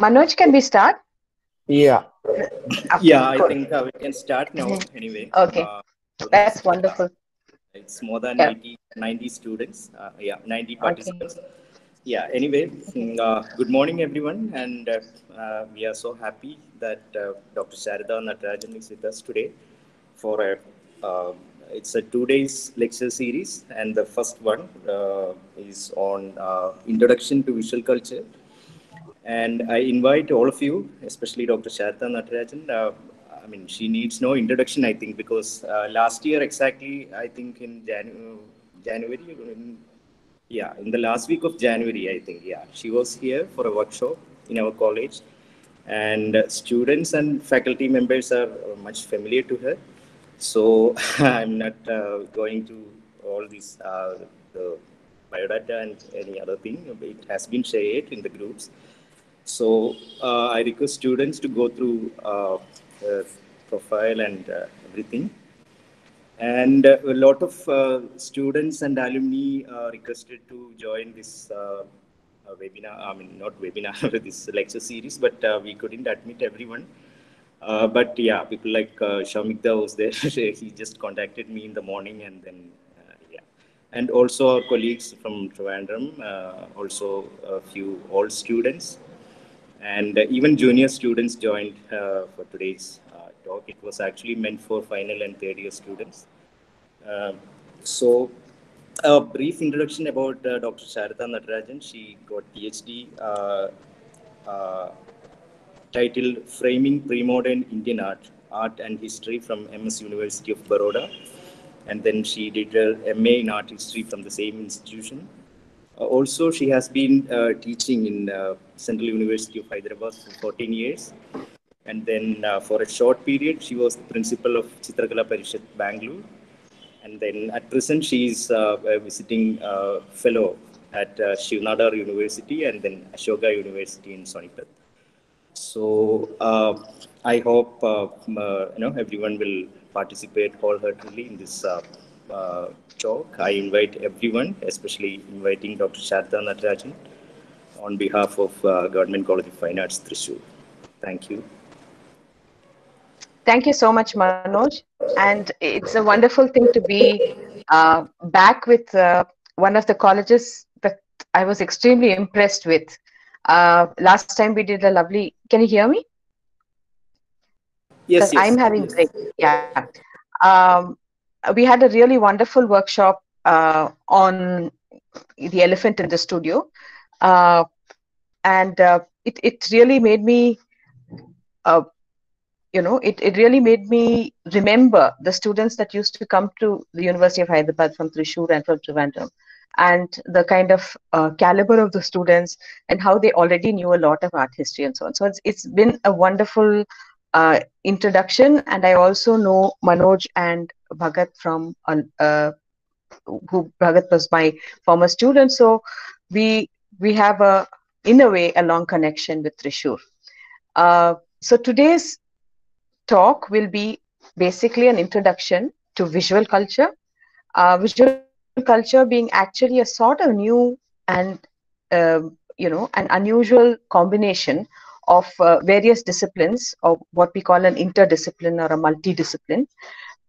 Manoj, can we start? Yeah. Okay, Yeah, I think uh, we can start now anyway. Okay. Uh, That's this- wonderful. It's more than Yeah. 80, 90 students. Uh, yeah, 90 participants. Yeah, anyway, mm, uh, good morning, everyone. And uh, uh, we are so happy that uh, Dr. Sarada Natarajan is with us today for a uh, it's a two days lecture series and the first one uh, is on uh, introduction to visual culture and I invite all of you, especially Dr. Sarada Natarajan. Uh, I mean, she needs no introduction, I think, because uh, last year exactly, I think in Janu- January, in, yeah, in the last week of January, I think, yeah, she was here for a workshop in our college, and uh, students and faculty members are much familiar to her. So I'm not uh, going to all these uh, the biodata and any other thing. It has been shared in the groups. So uh, I request students to go through uh, profile and uh, everything. And uh, a lot of uh, students and alumni requested to join this webinar. I mean, not webinar, this lecture series, but we couldn't admit everyone. But yeah, people like uh, Shamikda was there. he just contacted me in the morning, and then yeah, and also our colleagues from Trivandrum, uh, also a few old students, and uh, even junior students joined uh, for today's uh, talk. It was actually meant for final and third year students. Um so, a brief introduction about uh, Dr. Sarada Natarajan. She got PhD. Uh, uh, titled Framing Pre-Modern Indian Art, Art and History from MS University of Baroda. And then she did her MA in Art History from the same institution. Uh, also, she has been uh, teaching in uh, Central University of Hyderabad for 14 years. And then for a short period, she was the principal of Chitrakala Parishad, Bangalore. And then at present, she is a visiting fellow at uh, Shiv Nadar University and then Ashoka University in Sonipat. So uh, I hope uh, uh, you know everyone will participate wholeheartedly in this uh, talk. I invite everyone, especially inviting Dr. Sarada Natarajan, on behalf of uh, Government College of Fine Arts, Thrissur. Thank you. Thank you so much, Manoj. And it's a wonderful thing to be uh, back with uh, one of the colleges that I was extremely impressed with. Uh, last time we did a lovely. Can you hear me? Yes, yes. I'm having yes. break. Yeah. Um, we had a really wonderful workshop uh, on the elephant in the studio, uh, and uh, it it really made me. Uh, you know, it, it really made me remember the students that used to come to the University of Hyderabad from Thrissur and from Trivandrum, and the kind of uh, caliber of the students and how they already knew a lot of art history and so on. So it's, it's been a wonderful uh, introduction, and I also know Manoj and Bhagat from uh, uh, who Bhagat was my former student. So we we have a in a way a long connection with Thrissur. Uh, so today's talk will be basically an introduction to visual culture. Uh, visual culture being actually a sort of new and um, you know an unusual combination of uh, various disciplines or what we call an interdiscipline or a multidiscipline.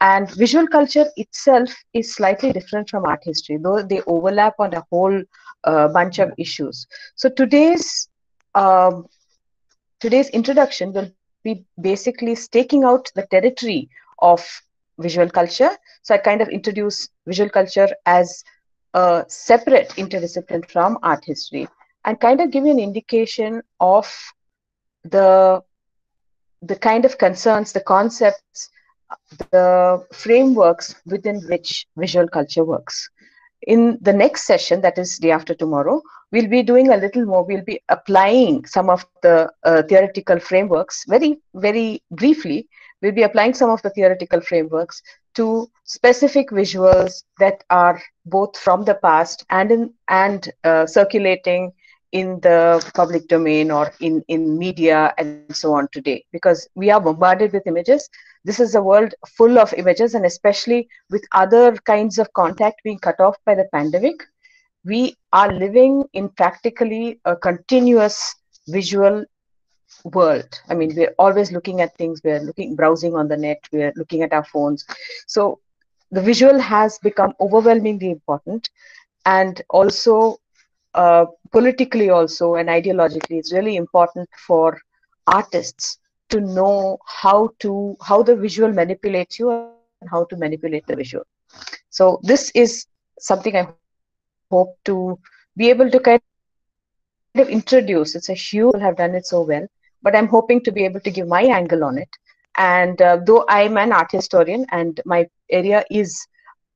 And visual culture itself is slightly different from art history though they overlap on a whole uh, bunch of issues. So today's um, today's introduction will be basically staking out the territory of visual culture. So i kind of introduce visual culture as a separate interdiscipline from art history and kind of give you an indication of the the kind of concerns the concepts the frameworks within which visual culture works. In the next session that is day after tomorrow we'll be doing a little more. We'll be applying some of the uh, theoretical frameworks very very briefly. We'll be applying some of the theoretical frameworks to specific visuals that are both from the past and in and uh, circulating in the public domain or in in media and so on today. Because we are bombarded with images. This is a world full of images and especially with other kinds of contact being cut off by the pandemic we are living in practically a continuous visual world. I mean we're always looking at things. We're looking browsing on the net. We're looking at our phones. So the visual has become overwhelmingly important. And also uh, politically also and ideologically it's really important for artists to know how to how the visual manipulates you and how to manipulate the visual. So this is something i hope to be able to kind of introduce. It's a huge have done it so well but i'm hoping to be able to give my angle on it. And uh, though i'm an art historian and my area is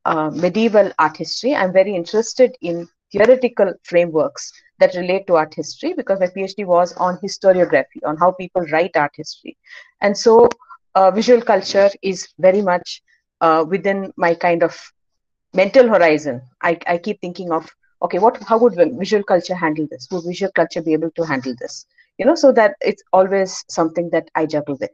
uh, medieval art history i'm very interested in theoretical frameworks that relate to art history because my PhD was on historiography, on how people write art history. And so uh, visual culture is very much uh, within my kind of mental horizon. I, I keep thinking of, okay, what, how would visual culture handle this? Would visual culture be able to handle this? You know, so that it's always something that I juggle with.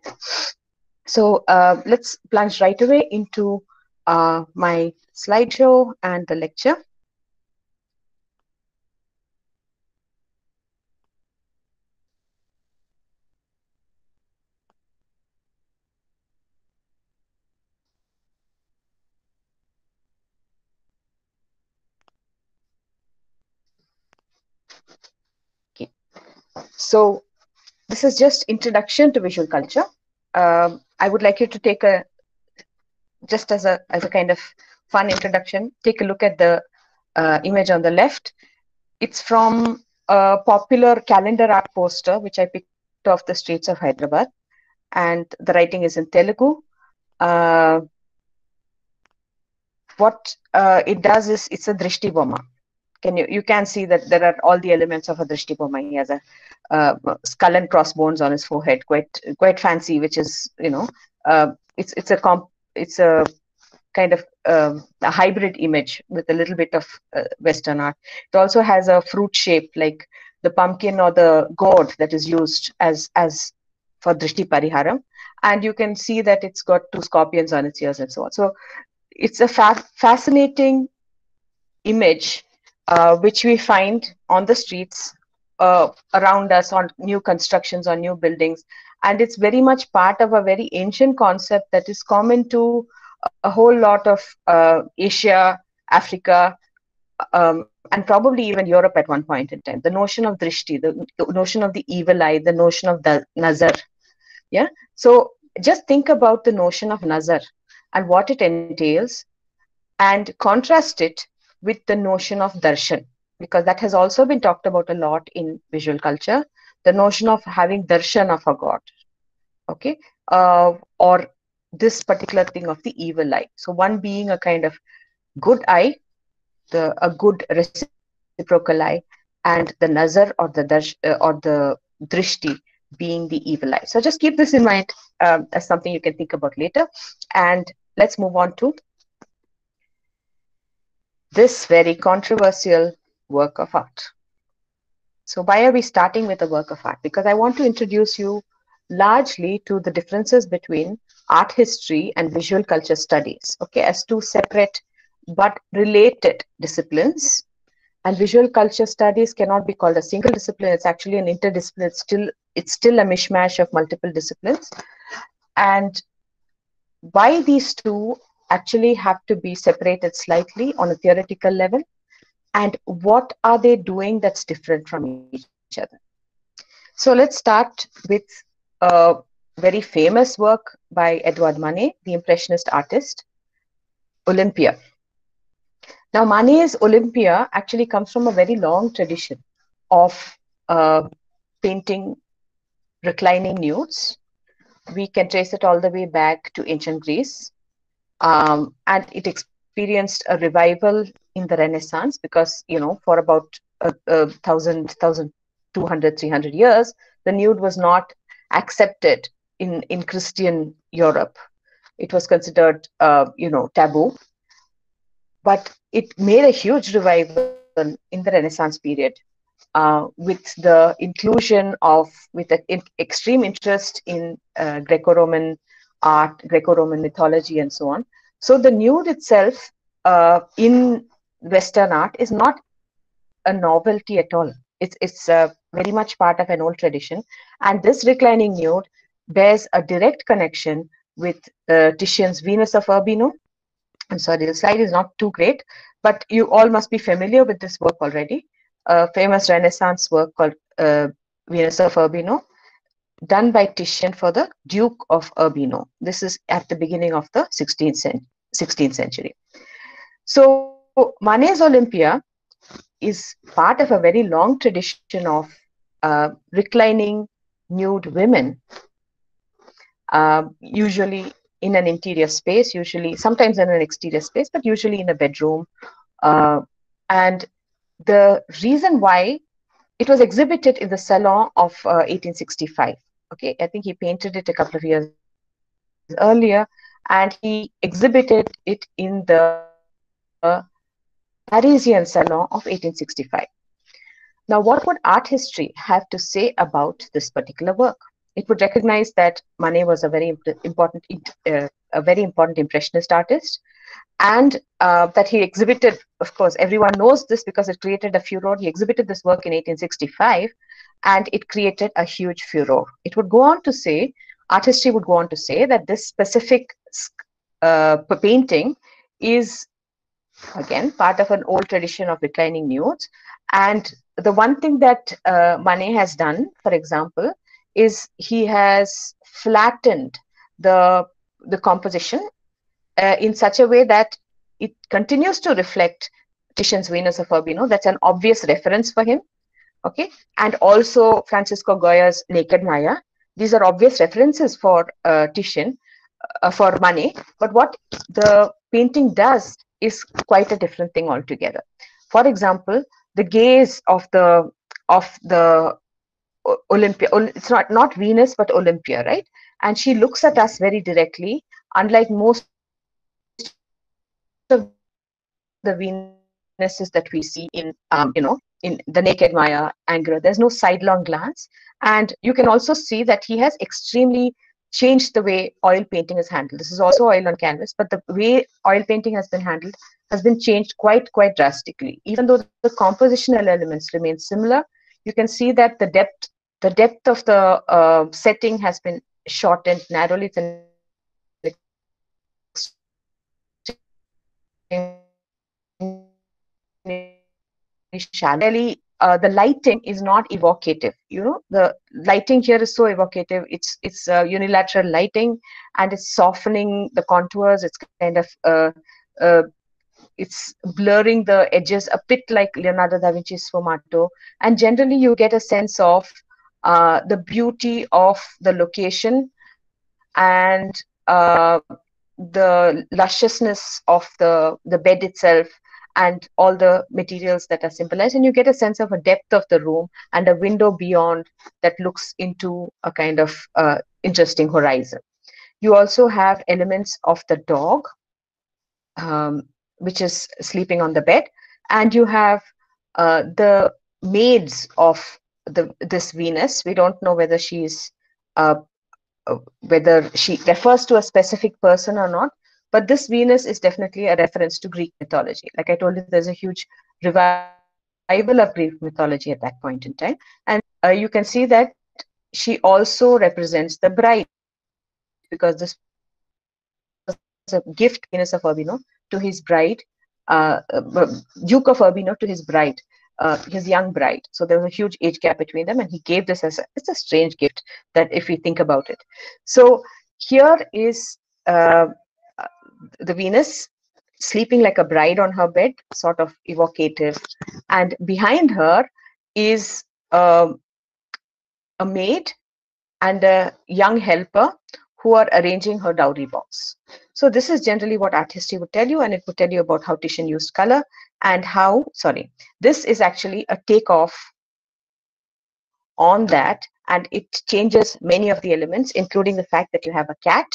So uh, let's plunge right away into uh, my slideshow and the lecture. So this is just introduction to visual culture. Um, I would like you to take a, just as a, as a kind of fun introduction, take a look at the uh, image on the left. It's from a popular calendar art poster, which I picked off the streets of Hyderabad. And the writing is in Telugu. Uh, what uh, it does is it's a drishti boma. can you you can see that there are all the elements of a Drishtiboma. He has a uh, skull and crossbones on his forehead, quite quite fancy, which is you know uh, it's it's a comp it's a kind of um, a hybrid image with a little bit of uh, Western art. It also has a fruit shape like the pumpkin or the gourd that is used as as for Drishti Pariharam. And you can see that it's got two scorpions on its ears and so on. So it's a fa fascinating image uh, which we find on the streets uh, around us on new constructions on new buildings. And it's very much part of a very ancient concept that is common to a whole lot of uh, asia africa um, and probably even europe at one point in time. The notion of drishti the, the notion of the evil eye the notion of the nazar. Yeah? So just think about the notion of nazar and what it entails and contrast it with the notion of darshan, because that has also been talked about a lot in visual culture. The notion of having darshan of a god, okay, uh, or this particular thing of the evil eye. So one being a kind of good eye, the a good reciprocal eye, and the nazar or the darsh, uh, or the drishti being the evil eye. So just keep this in mind um, as something you can think about later. And let's move on to this very controversial work of art. So why are we starting with a work of art? Because I want to introduce you largely to the differences between art history and visual culture studies, okay, as two separate but related disciplines. And visual culture studies cannot be called a single discipline. It's actually an interdiscipline. It's still, it's still a mishmash of multiple disciplines. And why these two actually have to be separated slightly on a theoretical level and what are they doing that's different from each other? So let's start with a very famous work by edouard manet the impressionist artist olympia. Now manet's olympia actually comes from a very long tradition of uh, painting reclining nudes. We can trace it all the way back to ancient greece um, and it experienced a revival in the Renaissance because you know for about a, a thousand, thousand two hundred, three hundred years, the nude was not accepted in in Christian Europe. It was considered uh, you know taboo, but it made a huge revival in the Renaissance period. Uh, with the inclusion of with an in, extreme interest in uh, Greco-Roman art, Greco-Roman mythology, and so on. So the nude itself uh, in Western art is not a novelty at all. It's it's uh, very much part of an old tradition, and this reclining nude bears a direct connection with uh, Titian's Venus of Urbino. I'm sorry, the slide is not too great, but you all must be familiar with this work already. A famous Renaissance work called uh, Venus of Urbino, done by Titian for the Duke of Urbino. This is at the beginning of the 16th, cent 16th century. So Manet's Olympia is part of a very long tradition of uh, reclining nude women, uh, usually in an interior space, usually sometimes in an exterior space, but usually in a bedroom. Uh, and the reason why it was exhibited in the Salon of 1865. Okay, I think he painted it a couple of years earlier, and he exhibited it in the Parisian Salon of 1865. Now, what would art history have to say about this particular work? It would recognize that Manet was a very important, uh, a very important impressionist artist, and uh, that he exhibited. Of course, everyone knows this because it created a furor. He exhibited this work in 1865, and it created a huge furor. It would go on to say, art history would go on to say that this specific uh, painting is again part of an old tradition of reclining nudes. And the one thing that uh, Manet has done for example is he has flattened the the composition uh, in such a way that it continues to reflect Titian's Venus of Urbino. That's an obvious reference for him okay and also Francisco Goya's Naked Maja these are obvious references for uh, Titian uh, for Manet but what the painting does is quite a different thing altogether. For example, the gaze of the of the Olympia, it's not not Venus but Olympia, right? And she looks at us very directly, unlike most of the Venuses that we see in um, you know in the naked Maja Ingres. There's no sidelong glance, and you can also see that he has extremely changed the way oil painting is handled. This is also oil on canvas, but the way oil painting has been handled has been changed quite, quite drastically. Even though the compositional elements remain similar, you can see that the depth, the depth of the uh, setting has been shortened narrowly. Shallow uh, the lighting is not evocative. You know the lighting here is so evocative. It's it's uh, unilateral lighting and it's softening the contours. It's kind of uh, uh, it's blurring the edges a bit like leonardo da vinci's sfumato. And generally you get a sense of uh, the beauty of the location and uh, the lusciousness of the the bed itself and all the materials that are symbolized and you get a sense of a depth of the room and a window beyond that looks into a kind of uh, interesting horizon. You also have elements of the dog um, which is sleeping on the bed and you have uh, the maids of the this venus. We don't know whether she's uh, uh whether she refers to a specific person or not but this Venus is definitely a reference to Greek mythology. Like I told you, there's a huge revival of Greek mythology at that point in time. And uh, you can see that she also represents the bride because this was a gift, Venus of Urbino, to his bride, uh, uh, Duke of Urbino to his bride. Uh, his young bride. So there was a huge age gap between them, and he gave this as a, it's a strange gift that if we think about it. So here is uh, the Venus sleeping like a bride on her bed, sort of evocative. And behind her is uh, a maid and a young helper who are arranging her dowry box. So this is generally what art history would tell you, and it would tell you about how Titian used color and how, sorry, this is actually a takeoff on that, and it changes many of the elements, including the fact that you have a cat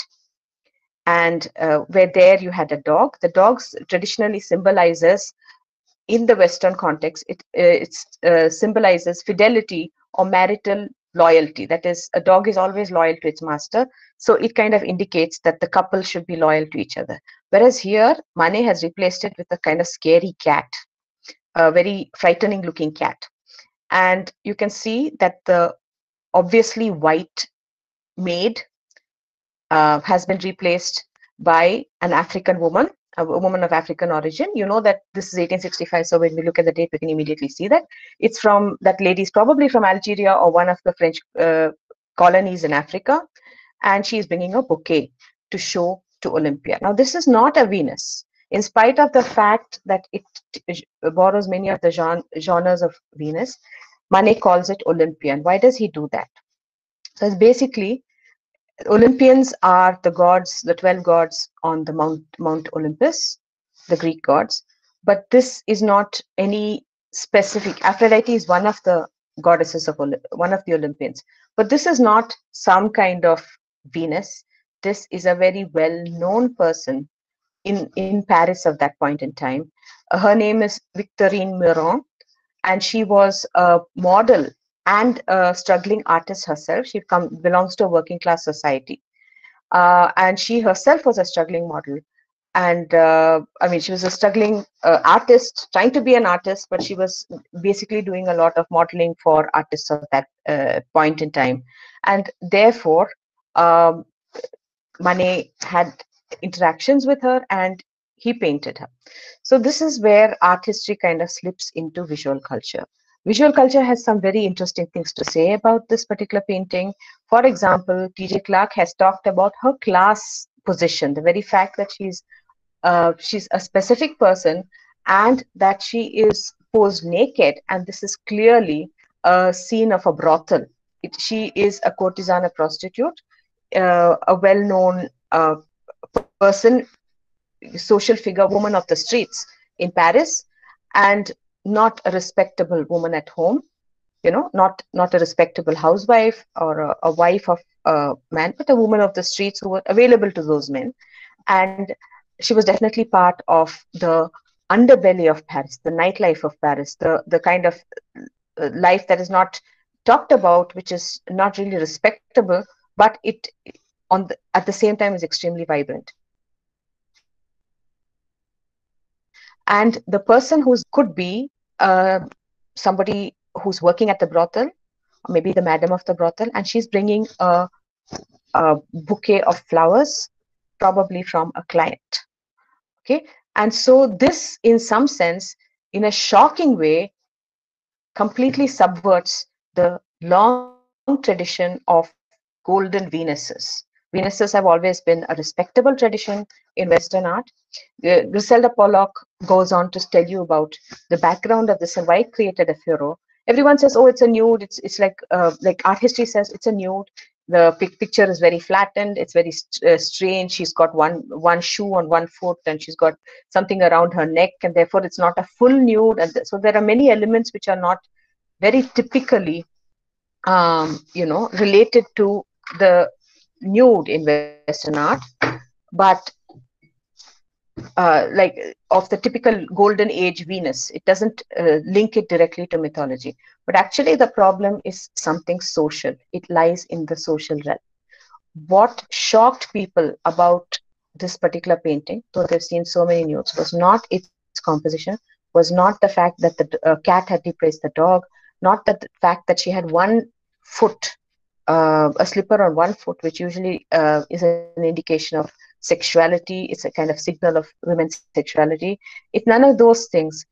and uh, where there you had a dog. The dogs traditionally symbolizes, in the Western context, it uh, uh, symbolizes fidelity or marital loyalty. That is, a dog is always loyal to its master. So it kind of indicates that the couple should be loyal to each other. Whereas here, Manet has replaced it with a kind of scary cat. a very frightening looking cat. And you can see that the obviously white maid uh, has been replaced by an African woman, a woman of African origin. You know that this is 1865, so when we look at the date, we can immediately see that it's from that lady is probably from Algeria or one of the French uh, colonies in Africa, and she is bringing a bouquet to show to Olympia. Now, this is not a Venus, in spite of the fact that it borrows many of the genres of Venus. Manet calls it Olympian. Why does he do that? So it's basically Olympians are the gods, the 12 gods on the Mount, Mount Olympus, the Greek gods. But this is not any specific. Aphrodite is one of the goddesses of one of the Olympians. But this is not some kind of Venus. This is a very well-known person in, in Paris of that point in time. Her name is Victorine Meurent, and she was a model and a struggling artist herself. She come, belongs to a working class society. Uh, and she herself was a struggling model. And uh, I mean, she was a struggling uh, artist, trying to be an artist, but she was basically doing a lot of modeling for artists at that uh, point in time. And therefore, um, Manet had interactions with her and he painted her. So this is where art history kind of slips into visual culture. Visual culture has some very interesting things to say about this particular painting. For example, T.J. Clark has talked about her class position, the very fact that she's uh, she's a specific person and that she is posed naked, and this is clearly a scene of a brothel. It, she is a courtesan, a prostitute, uh, a well-known uh, person, social figure, woman of the streets in Paris, and not a respectable woman at home you know not not a respectable housewife or a, a, wife of a man but a woman of the streets who were available to those men. And she was definitely part of the underbelly of paris the nightlife of paris the the kind of uh, life that is not talked about which is not really respectable but it on the, at the same time is extremely vibrant and the person who could be uh, somebody who's working at the brothel maybe the madam of the brothel and she's bringing a, a bouquet of flowers probably from a client. Okay? And so this in some sense in a shocking way completely subverts the long tradition of golden venuses Venuses have always been a respectable tradition in Western art. Uh, Griselda Pollock goes on to tell you about the background of this and why it created a furor. Everyone says, "Oh, it's a nude." It's it's like uh, like art history says it's a nude. The picture is very flattened. It's very uh, strange. She's got one one shoe on one foot, and she's got something around her neck, and therefore it's not a full nude. And th so there are many elements which are not very typically, um, you know, related to the nude in Western art, but uh, like of the typical golden age Venus. It doesn't uh, link it directly to mythology. But actually, the problem is something social. It lies in the social realm. What shocked people about this particular painting, though they've seen so many nudes, was not its composition, was not the fact that the uh, cat had replaced the dog, not the fact that she had one foot uh, a slipper on one foot, which usually uh, is an indication of sexuality. It's a kind of signal of women's sexuality. It's none of those things.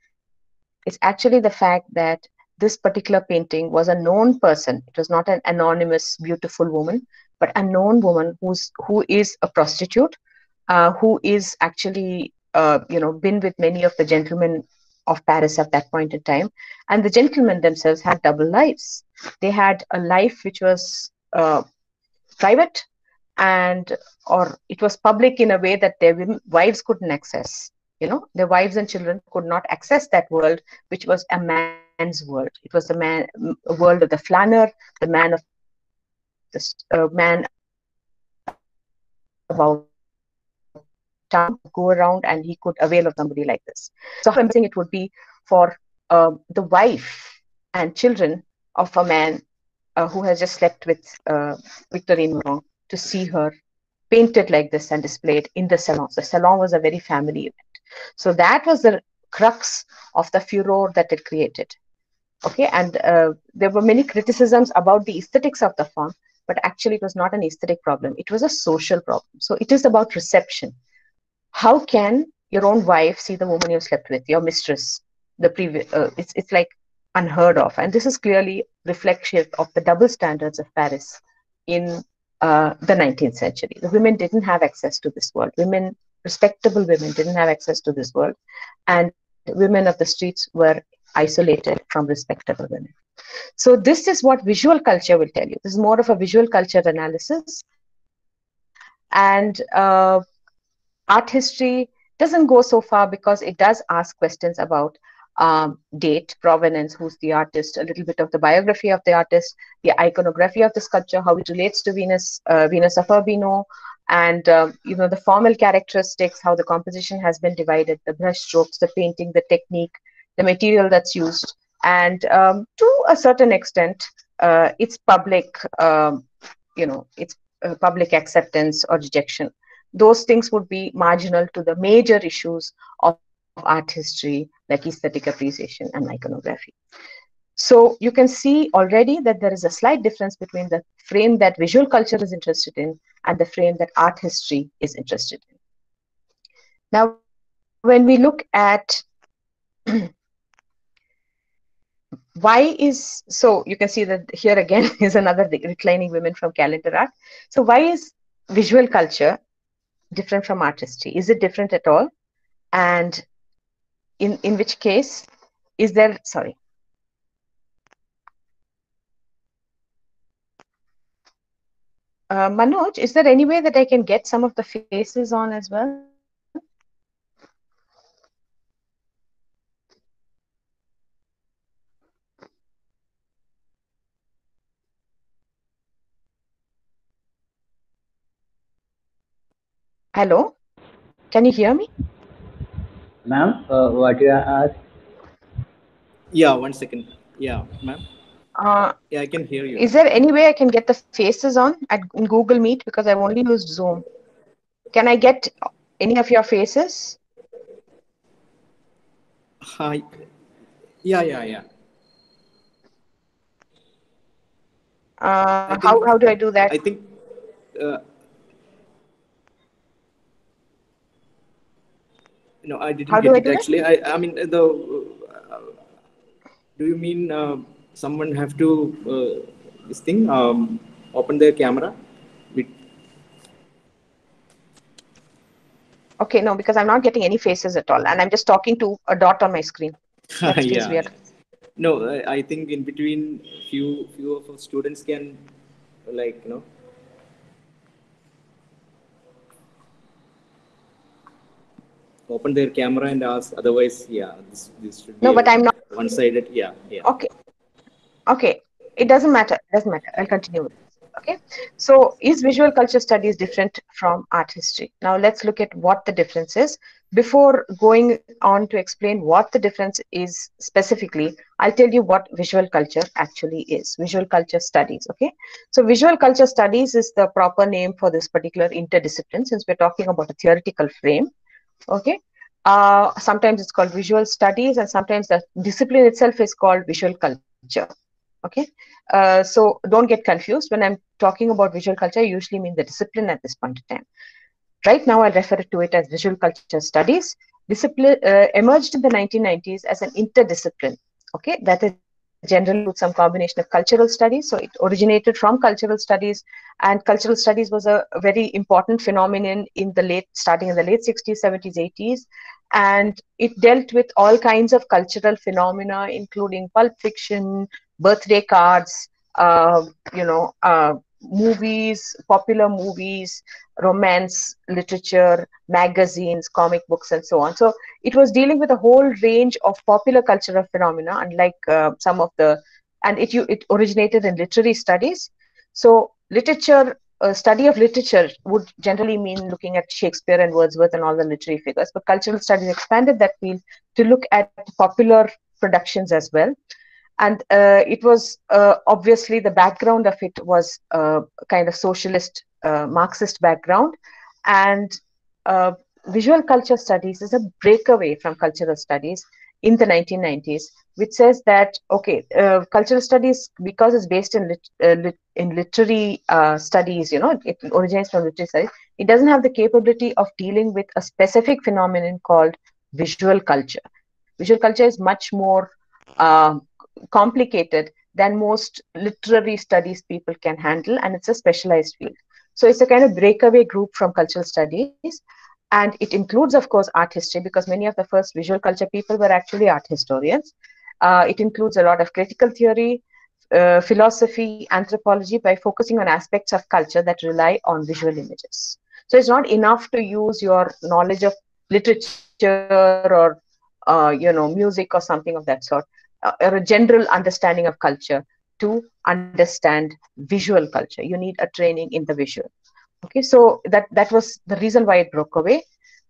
It's actually the fact that this particular painting was a known person. It was not an anonymous, beautiful woman, but a known woman who's who is a prostitute, uh, who is actually uh, you know been with many of the gentlemen of Paris at that point in time. And the gentlemen themselves had double lives. They had a life which was uh, private and or it was public in a way that their wives couldn't access. You know, their wives and children could not access that world, which was a man's world. It was the man a world of the flaneur, the man of the uh, man about town go around and he could avail of somebody like this. So I'm saying it would be for uh, the wife and children of a man uh, who has just slept with uh, Victorine Meurent to see her painted like this and displayed in the salon. The salon was a very family event. So that was the crux of the furor that it created. Okay, and uh, there were many criticisms about the aesthetics of the form, but actually it was not an aesthetic problem. It was a social problem. So it is about reception. How can your own wife see the woman you slept with, your mistress, the previous? Uh, it's it's like unheard of, and this is clearly reflective of the double standards of Paris in uh, the 19th century. The women didn't have access to this world. Women, respectable women, didn't have access to this world, and women of the streets were isolated from respectable women. So this is what visual culture will tell you. This is more of a visual culture analysis, and uh, art history doesn't go so far because it does ask questions about um, date, provenance, who's the artist, a little bit of the biography of the artist, the iconography of the sculpture, how it relates to Venus, uh, Venus of Urbino, and um, you know the formal characteristics, how the composition has been divided, the brush strokes, the painting, the technique, the material that's used, and um, to a certain extent, uh, its public, um, you know, its uh, public acceptance or rejection. Those things would be marginal to the major issues of art history like aesthetic appreciation and iconography. So you can see already that there is a slight difference between the frame that visual culture is interested in and the frame that art history is interested in. Now, when we look at why is so you can see that here again is another reclining women from calendar art so why is visual culture different from art history is it different at all? And in in which case is there sorry. Uh, Manoj, is there any way that I can get some of the faces on as well? Hello, can you hear me? Ma'am, uh, what you asked? Yeah, one second. Yeah, ma'am. Uh, Yeah, I can hear you. is there any way I can get the faces on at Google Meet because I've only used Zoom? Can I get any of your faces? Hi. Yeah, yeah, yeah. Uh, think- how how do I do that? I think. Uh, no, I didn't How get I it actually. I, I mean the. Uh, do you mean uh, someone have to uh, this thing um, open their camera? With, Okay, no, because I'm not getting any faces at all, and I'm just talking to a dot on my screen. That yeah. weird. No, I, I think in between few few of our students can like you know open their camera and ask. Otherwise, yeah, this this should be No, but I'm not. one-sided. Yeah, yeah. Okay, okay, it doesn't matter. It doesn't matter. I'll continue. Okay, so is visual culture studies different from art history? Now let's look at what the difference is. Before going on to explain what the difference is specifically, I'll tell you what visual culture actually is. Visual culture studies. Okay, so visual culture studies is the proper name for this particular interdiscipline since we're talking about a theoretical frame. Okay, uh, sometimes it's called visual studies, and sometimes the discipline itself is called visual culture. Okay, uh, so don't get confused. When I'm talking about visual culture, I usually mean the discipline at this point in time. Right now, I refer to it as visual culture studies. Discipline uh, emerged in the 1990s as an interdiscipline. Okay, that is generally with some combination of cultural studies. So it originated from cultural studies, and cultural studies was a, very important phenomenon in the late, starting in the late 60s, 70s, 80s, and it dealt with all kinds of cultural phenomena, including pulp fiction, birthday cards, uh, you know, uh, movies, popular movies, romance literature, magazines, comic books, and so on. So it was dealing with a whole range of popular cultural phenomena, unlike uh, some of the, and it it originated in literary studies. So literature, uh, study of literature would generally mean looking at Shakespeare and Wordsworth and all the literary figures, but cultural studies expanded that field to look at popular productions as well and uh, it was uh, obviously the background of it was uh, kind of socialist uh, marxist background and uh, visual culture studies is a breakaway from cultural studies in the 1990s, which says that okay, cultural studies because it's based in lit, lit, in literary studies, you know, it originates from literary studies. It doesn't have the capability of dealing with a specific phenomenon called visual culture. Visual culture is much more uh, complicated than most literary studies people can handle, and it's a specialized field. So it's a kind of breakaway group from cultural studies and it includes of course art history because many of the first visual culture people were actually art historians. Uh, it includes a lot of critical theory uh, philosophy anthropology by focusing on aspects of culture that rely on visual images. So it's not enough to use your knowledge of literature or uh, you know music or something of that sort uh, or a general understanding of culture to understand visual culture. You need a training in the visual. Okay so that that was the reason why it broke away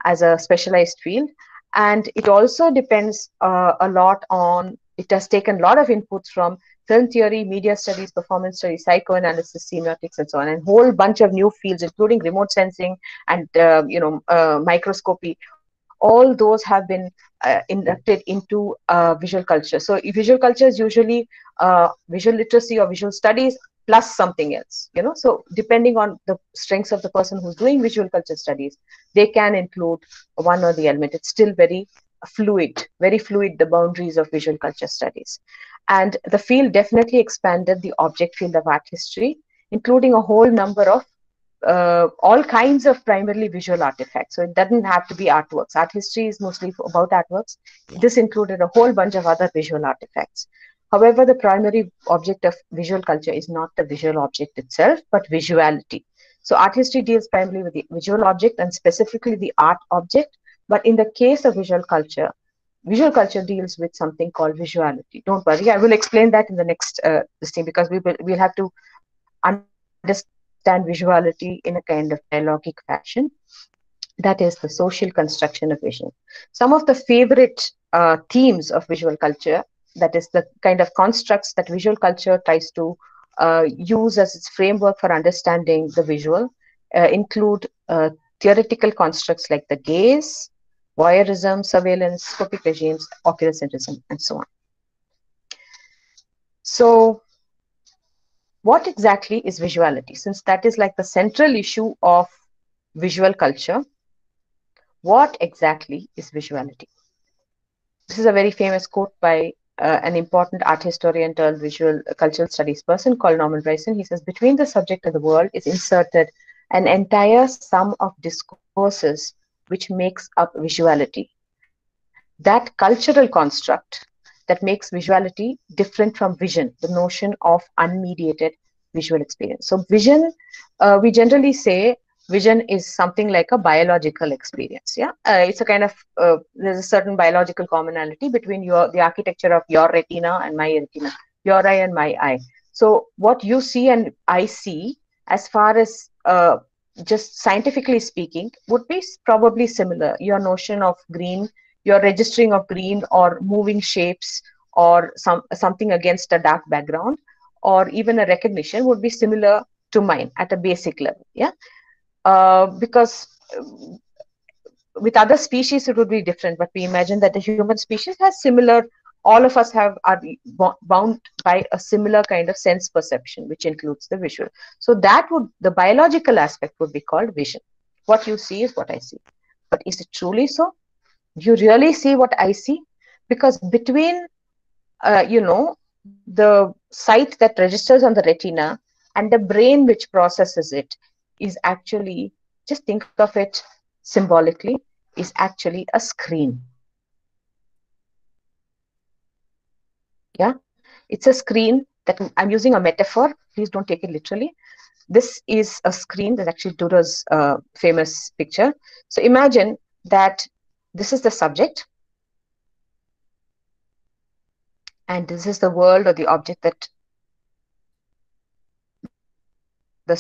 as a specialized field. And it also depends uh, a lot on it has taken a lot of inputs from film theory media studies performance studies psychoanalysis semiotics and so on and whole bunch of new fields including remote sensing and uh, you know uh, microscopy all those have been uh, inducted into uh, visual culture. So visual culture is usually uh, visual literacy or visual studies plus something else you know? So depending on the strengths of the person who's doing visual culture studies they can include one or the element. It's still very fluid very fluid the boundaries of visual culture studies. And the field definitely expanded the object field of art history including a whole number of uh, all kinds of primarily visual artifacts. So it doesn't have to be artworks. Art history is mostly about artworks. This included a whole bunch of other visual artifacts. However, the primary object of visual culture is not the visual object itself, but visuality. So art history deals primarily with the visual object and specifically the art object. But in the case of visual culture, visual culture deals with something called visuality. Don't worry, I will explain that in the next uh, this thing because we will we'll have to understand visuality in a kind of dialogic fashion. That is the social construction of vision. Some of the favorite uh, themes of visual culture that is the kind of constructs that visual culture tries to uh, use as its framework for understanding the visual uh, include uh, theoretical constructs like the gaze, voyeurism, surveillance, scopic regimes, oculocentrism, and so on. So, what exactly is visuality? Since that is like the central issue of visual culture, what exactly is visuality? This is a very famous quote by uh, an important art historian turned visual cultural studies person called Norman Bryson. He says, between the subject and the world is inserted an entire sum of discourses which makes up visuality. That cultural construct that makes visuality different from vision, the notion of unmediated visual experience. So vision, uh, we generally say vision is something like a biological experience yeah? Uh, it's a kind of uh, there's a certain biological commonality between your the architecture of your retina and my retina your eye and my eye. So what you see and i see as far as uh, just scientifically speaking would be probably similar. Your notion of green your registering of green or moving shapes or some something against a dark background or even a recognition would be similar to mine at a basic level yeah? Uh, because uh, with other species it would be different but we imagine that the human species has similar all of us have are bound by a similar kind of sense perception which includes the visual. So that would the biological aspect would be called vision. What you see is what i see. But is it truly so you really see what i see because between uh, you know the sight that registers on the retina and the brain which processes it is actually, just think of it symbolically, is actually a screen. Yeah, it's a screen that I'm using a metaphor. Please don't take it literally. This is a screen that's actually Dürer's uh, famous picture. So imagine that this is the subject. And this is the world or the object that the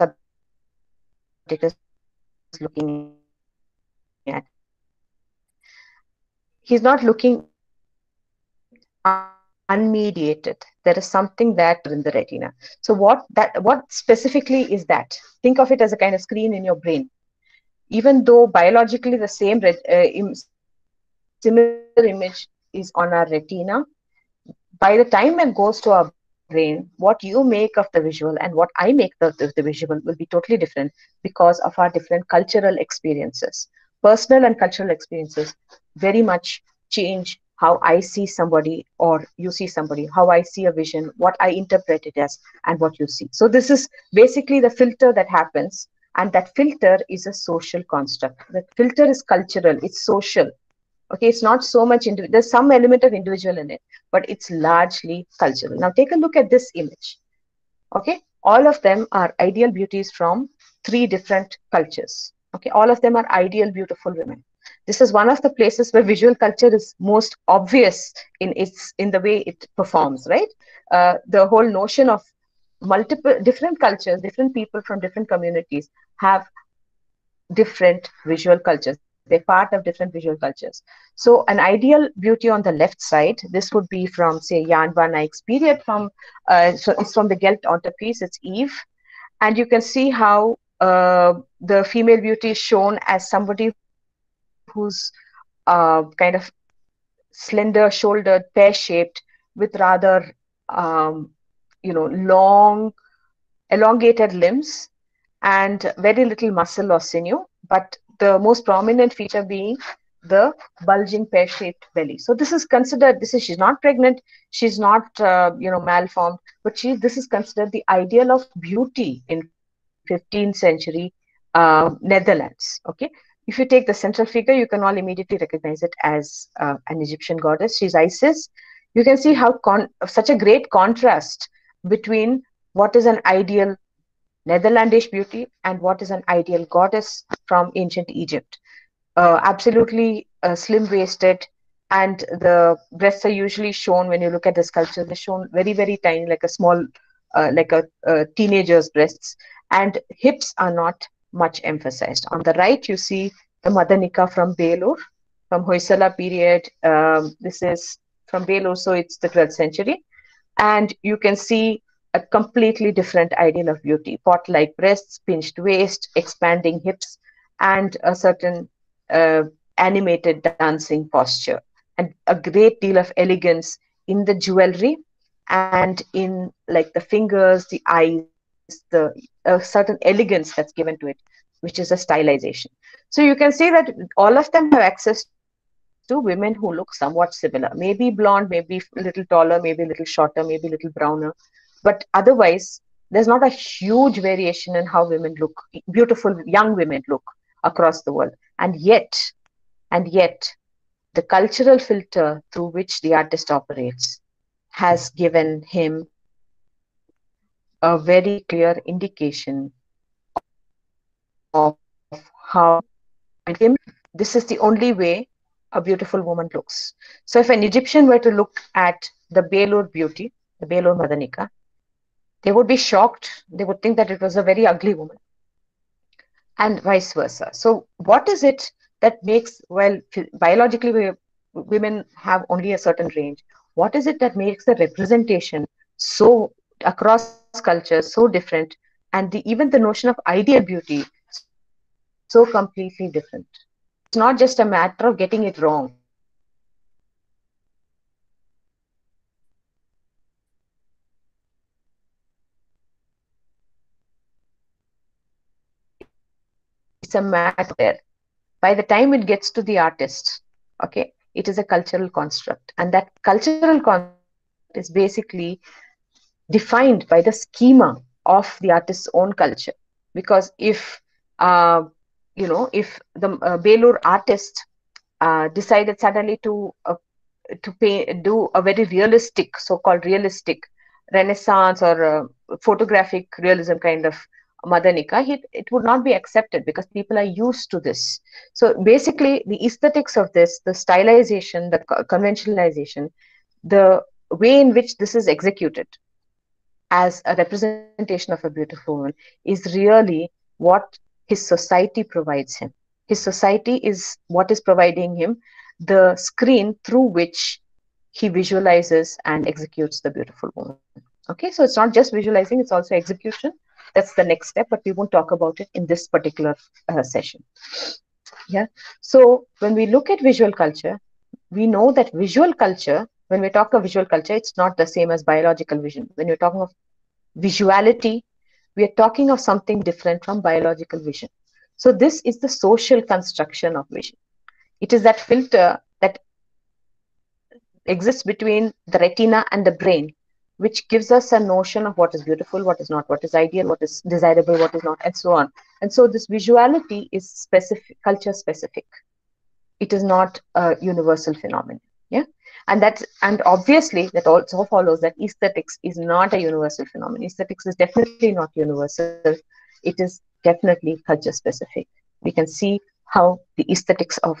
subject is looking at. He's not looking unmediated. There is something that in the retina. So what that what specifically is that? Think of it as a kind of screen in your brain. Even though biologically the same uh, Im similar image is on our retina, by the time it goes to our brain, what you make of the visual and what I make of the, the, visual will be totally different because of our different cultural experiences. Personal and cultural experiences very much change how I see somebody or you see somebody, how I see a vision, what I interpret it as, and what you see. So this is basically the filter that happens, and that filter is a social construct. The filter is cultural, it's social. Okay, it's not so much, there's some element of individual in it, but it's largely cultural. Now take a look at this image. Okay, all of them are ideal beauties from three different cultures. Okay, all of them are ideal, beautiful women this is one of the places where visual culture is most obvious in its in the way it performs right uh, the whole notion of multiple different cultures different people from different communities have different visual cultures. They're part of different visual cultures. So an ideal beauty on the left side this would be from say Jan van Eyck's period from uh, so it's from the Ghent altarpiece it's eve. And you can see how uh, the female beauty is shown as somebody who's uh, kind of slender shouldered, pear shaped, with rather, um, you know, long, elongated limbs and very little muscle or sinew, but the most prominent feature being the bulging pear-shaped belly. So this is considered, this is, she's not pregnant, she's not, uh, you know, malformed, but she, this is considered the ideal of beauty in 15th century uh, Netherlands, okay? If you take the central figure, you can all immediately recognize it as uh, an Egyptian goddess. She's Isis. You can see how con such a great contrast between what is an ideal Netherlandish beauty and what is an ideal goddess from ancient Egypt. Uh, absolutely uh, slim waisted, and the breasts are usually shown when you look at the sculpture, they're shown very, very tiny, like a small, uh, like a, a teenager's breasts, and hips are not much emphasized. On the right, you see the Madanika from Belur, from Hoysala period. Um, this is from Belur, so it's the 12th century. And you can see a completely different ideal of beauty. Pot-like breasts, pinched waist, expanding hips, and a certain uh, animated dancing posture. And a great deal of elegance in the jewelry and in like the fingers, the eyes, the a certain elegance that's given to it, which is a stylization. So you can see that all of them have access to women who look somewhat similar, maybe blonde, maybe a little taller, maybe a little shorter, maybe a little browner. But otherwise, there's not a huge variation in how women look, beautiful young women look across the world. And yet, and yet, the cultural filter through which the artist operates has given him a very clear indication of how him this is the only way a beautiful woman looks. So if an Egyptian were to look at the Belur beauty, the Belur Madanika, they would be shocked. They would think that it was a very ugly woman and vice versa. So what is it that makes, well, biologically we, women have only a certain range. What is it that makes the representation so across cultures so different and the, even the notion of ideal beauty so completely different not just a matter of getting it wrong it's a matter by the time it gets to the artist okay it is a cultural construct and that cultural construct is basically defined by the schema of the artist's own culture. Because if, uh, you know, if the uh, Belur artist uh, decided suddenly to uh, to pay, do a very realistic, so-called realistic Renaissance or uh, photographic realism kind of Madanika, he, it would not be accepted because people are used to this. So basically, the aesthetics of this, the stylization, the conventionalization, the way in which this is executed as a representation of a beautiful woman is really what his society provides him. His society is what is providing him the screen through which he visualizes and executes the beautiful woman. Okay, so it's not just visualizing, it's also execution. that's the next step, but we won't talk about it in this particular uh, session. Yeah. So when we look at visual culture, we know that visual culture, when we talk of visual culture, it's not the same as biological vision. When you're talking of visuality, we are talking of something different from biological vision. So this is the social construction of vision. It is that filter that exists between the retina and the brain, which gives us a notion of what is beautiful, what is not, what is ideal, what is desirable, what is not, and so on. And so this visuality is specific, culture specific. It is not a universal phenomenon. Yeah. And that's and obviously that also follows that aesthetics is not a universal phenomenon. Aesthetics is definitely not universal. It is definitely culture specific. We can see how the aesthetics of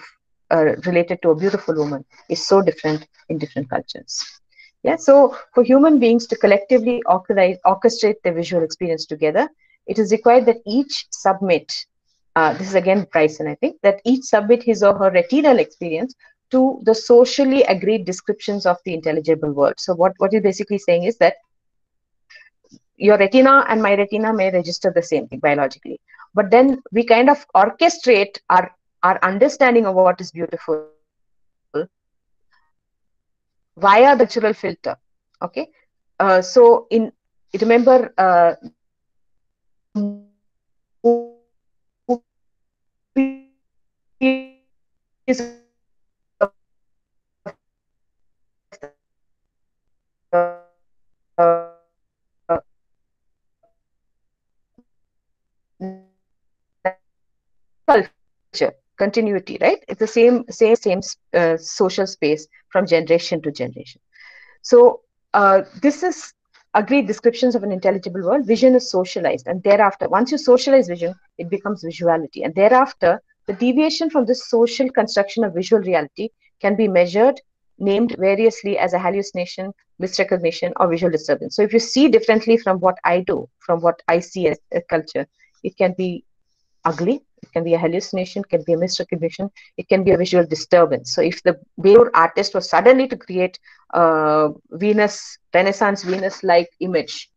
uh, related to a beautiful woman is so different in different cultures. Yeah, so for human beings to collectively orchestrate their visual experience together, it is required that each submit, uh, this is again Bryson, I think, that each submit his or her retinal experience to the socially agreed descriptions of the intelligible world. So what, what you're basically saying is that your retina and my retina may register the same thing biologically. But then we kind of orchestrate our, our understanding of what is beautiful via the natural filter. Okay. Uh, so in remember uh, continuity right? It's the same same same uh, social space from generation to generation. So uh, this is agreed descriptions of an intelligible world. Vision is socialized and thereafter once you socialize vision it becomes visuality. And thereafter the deviation from this social construction of visual reality can be measured named variously as a hallucination misrecognition or visual disturbance. So if you see differently from what i do from what i see as a culture it can be ugly it can be a hallucination, it can be a misrecognition, it can be a visual disturbance. So if the Belur artist was suddenly to create a Venus, Renaissance Venus-like image,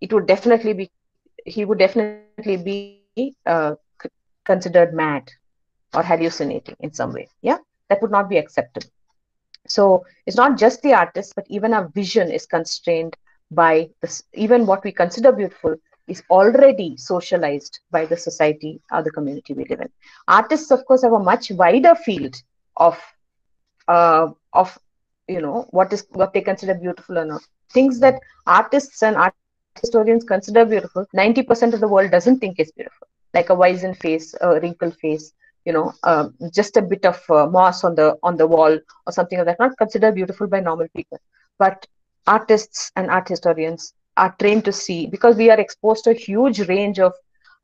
it would definitely be, he would definitely be uh, considered mad or hallucinating in some way. Yeah, that would not be acceptable. So it's not just the artist, but even our vision is constrained by this, even what we consider beautiful is already socialized by the society or the community we live in. Artists, of course, have a much wider field of uh, of you know what is what they consider beautiful or not. Things that artists and art historians consider beautiful, ninety percent of the world doesn't think is beautiful, like a wizened face, a wrinkled face, you know, uh, just a bit of uh, moss on the on the wall or something like that, not considered beautiful by normal people. But artists and art historians are trained to see because we are exposed to a huge range of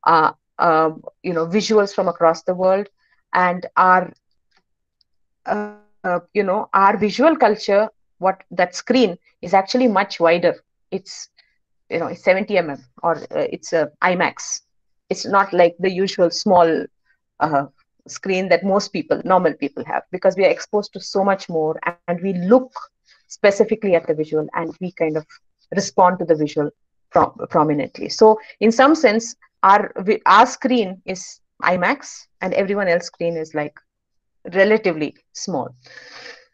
uh, uh, you know visuals from across the world. And our uh, uh, you know our visual culture what that screen is actually much wider. It's you know it's 70 mm or uh, it's a imax. It's not like the usual small uh, screen that most people normal people have because we are exposed to so much more and we look specifically at the visual and we kind of respond to the visual prom- prominently. So in some sense, our our screen is IMAX and everyone else screen is like relatively small.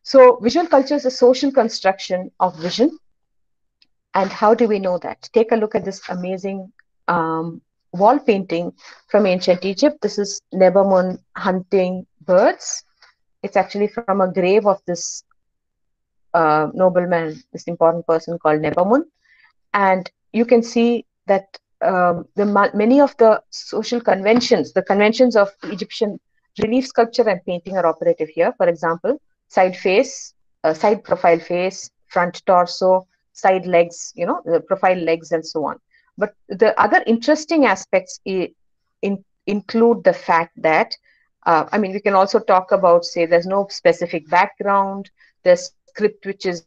So visual culture is a social construction of vision. And how do we know that? Take a look at this amazing um, wall painting from ancient Egypt. This is Nebamun hunting birds. It's actually from a grave of this uh, nobleman, this important person called Nebamun. And you can see that um, the many of the social conventions, the conventions of Egyptian relief sculpture and painting are operative here. For example, side face, uh, side profile face, front torso, side legs, you know, the profile legs and so on. But the other interesting aspects in, include the fact that, uh, I mean, we can also talk about, say, there's no specific background, there's script which is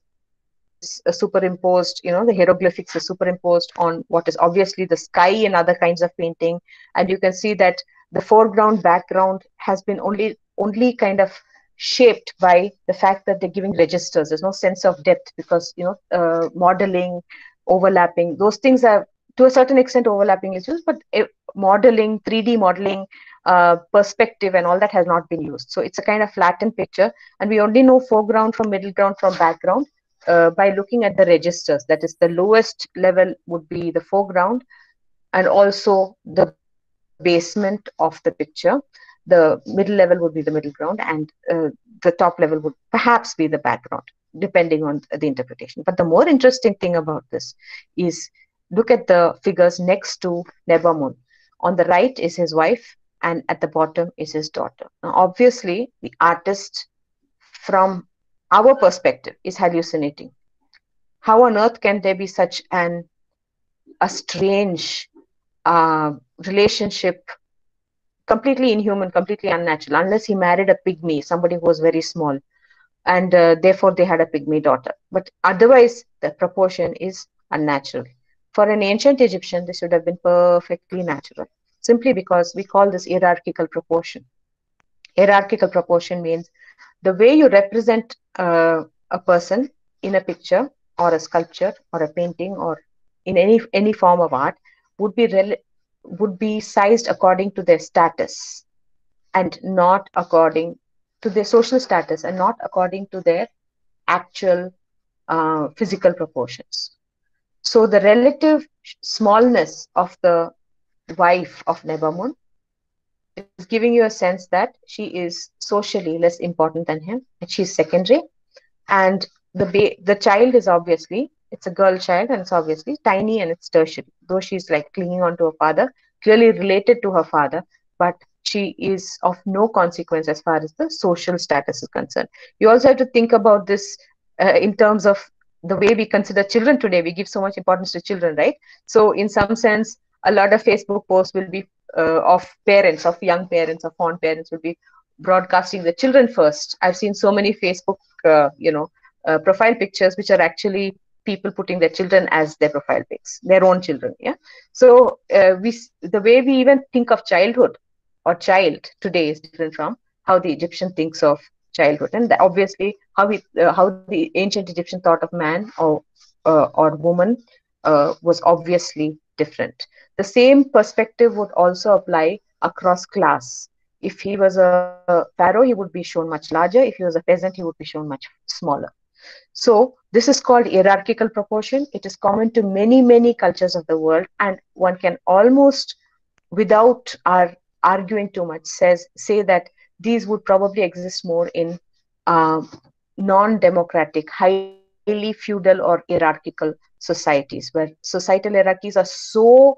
superimposed you know the hieroglyphics are superimposed on what is obviously the sky and other kinds of painting. And you can see that the foreground background has been only only kind of shaped by the fact that they're giving registers. There's no sense of depth because you know uh, modeling overlapping those things are to a certain extent overlapping issues but uh, modeling 3d modeling uh, perspective and all that has not been used. So it's a kind of flattened picture and we only know foreground from middle ground from background uh, by looking at the registers. That is the lowest level would be the foreground and also the basement of the picture. The middle level would be the middle ground and uh, the top level would perhaps be the background depending on the interpretation. But the more interesting thing about this is look at the figures next to Nebamun. On the right is his wife, and at the bottom is his daughter. Now, obviously, the artist, from our perspective, is hallucinating. How on earth can there be such an a strange uh, relationship, completely inhuman, completely unnatural, unless he married a pygmy, somebody who was very small, and uh, therefore they had a pygmy daughter. But otherwise, the proportion is unnatural. For an ancient Egyptian, this would have been perfectly natural, simply because we call this hierarchical proportion. Hierarchical proportion means the way you represent uh, a person in a picture or a sculpture or a painting or in any any form of art would be would be sized according to their status and not according to their social status and not according to their actual uh, physical proportions. So the relative smallness of the wife of Nebamun is giving you a sense that she is socially less important than him, and she's secondary. And the ba- the child is obviously it's a girl child and it's obviously tiny and it's tertiary. Though she's like clinging on to her father, clearly related to her father, but she is of no consequence as far as the social status is concerned. You also have to think about this uh, in terms of the way we consider children today we give so much importance to children right so in some sense a lot of facebook posts will be uh, of parents of young parents of fond parents will be broadcasting the children first. I've seen so many facebook uh, you know uh, profile pictures which are actually people putting their children as their profile pics their own children yeah? So uh, we the way we even think of childhood or child today is different from how the egyptian thinks of childhood. And obviously how we uh, how the ancient egyptian thought of man or uh, or woman uh, was obviously different. The same perspective would also apply across class. If he was a, pharaoh he would be shown much larger. If he was a peasant he would be shown much smaller. So this is called hierarchical proportion. It is common to many many cultures of the world and one can almost without our arguing too much says say that these would probably exist more in uh, non-democratic, highly feudal or hierarchical societies, where societal hierarchies are so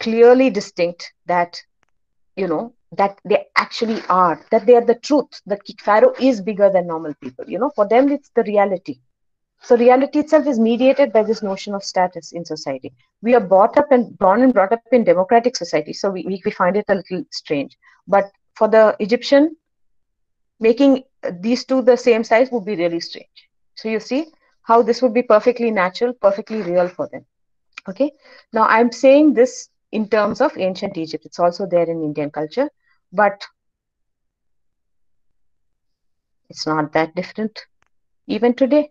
clearly distinct that you know that they actually are that they are the truth that pharaoh is bigger than normal people you know for them it's the reality. So reality itself is mediated by this notion of status in society. We are brought up and born and brought up in democratic society so we, we find it a little strange. But for the Egyptian, making these two the same size would be really strange. So you see how this would be perfectly natural, perfectly real for them. Okay. Now I'm saying this in terms of ancient Egypt. It's also there in Indian culture, but it's not that different even today.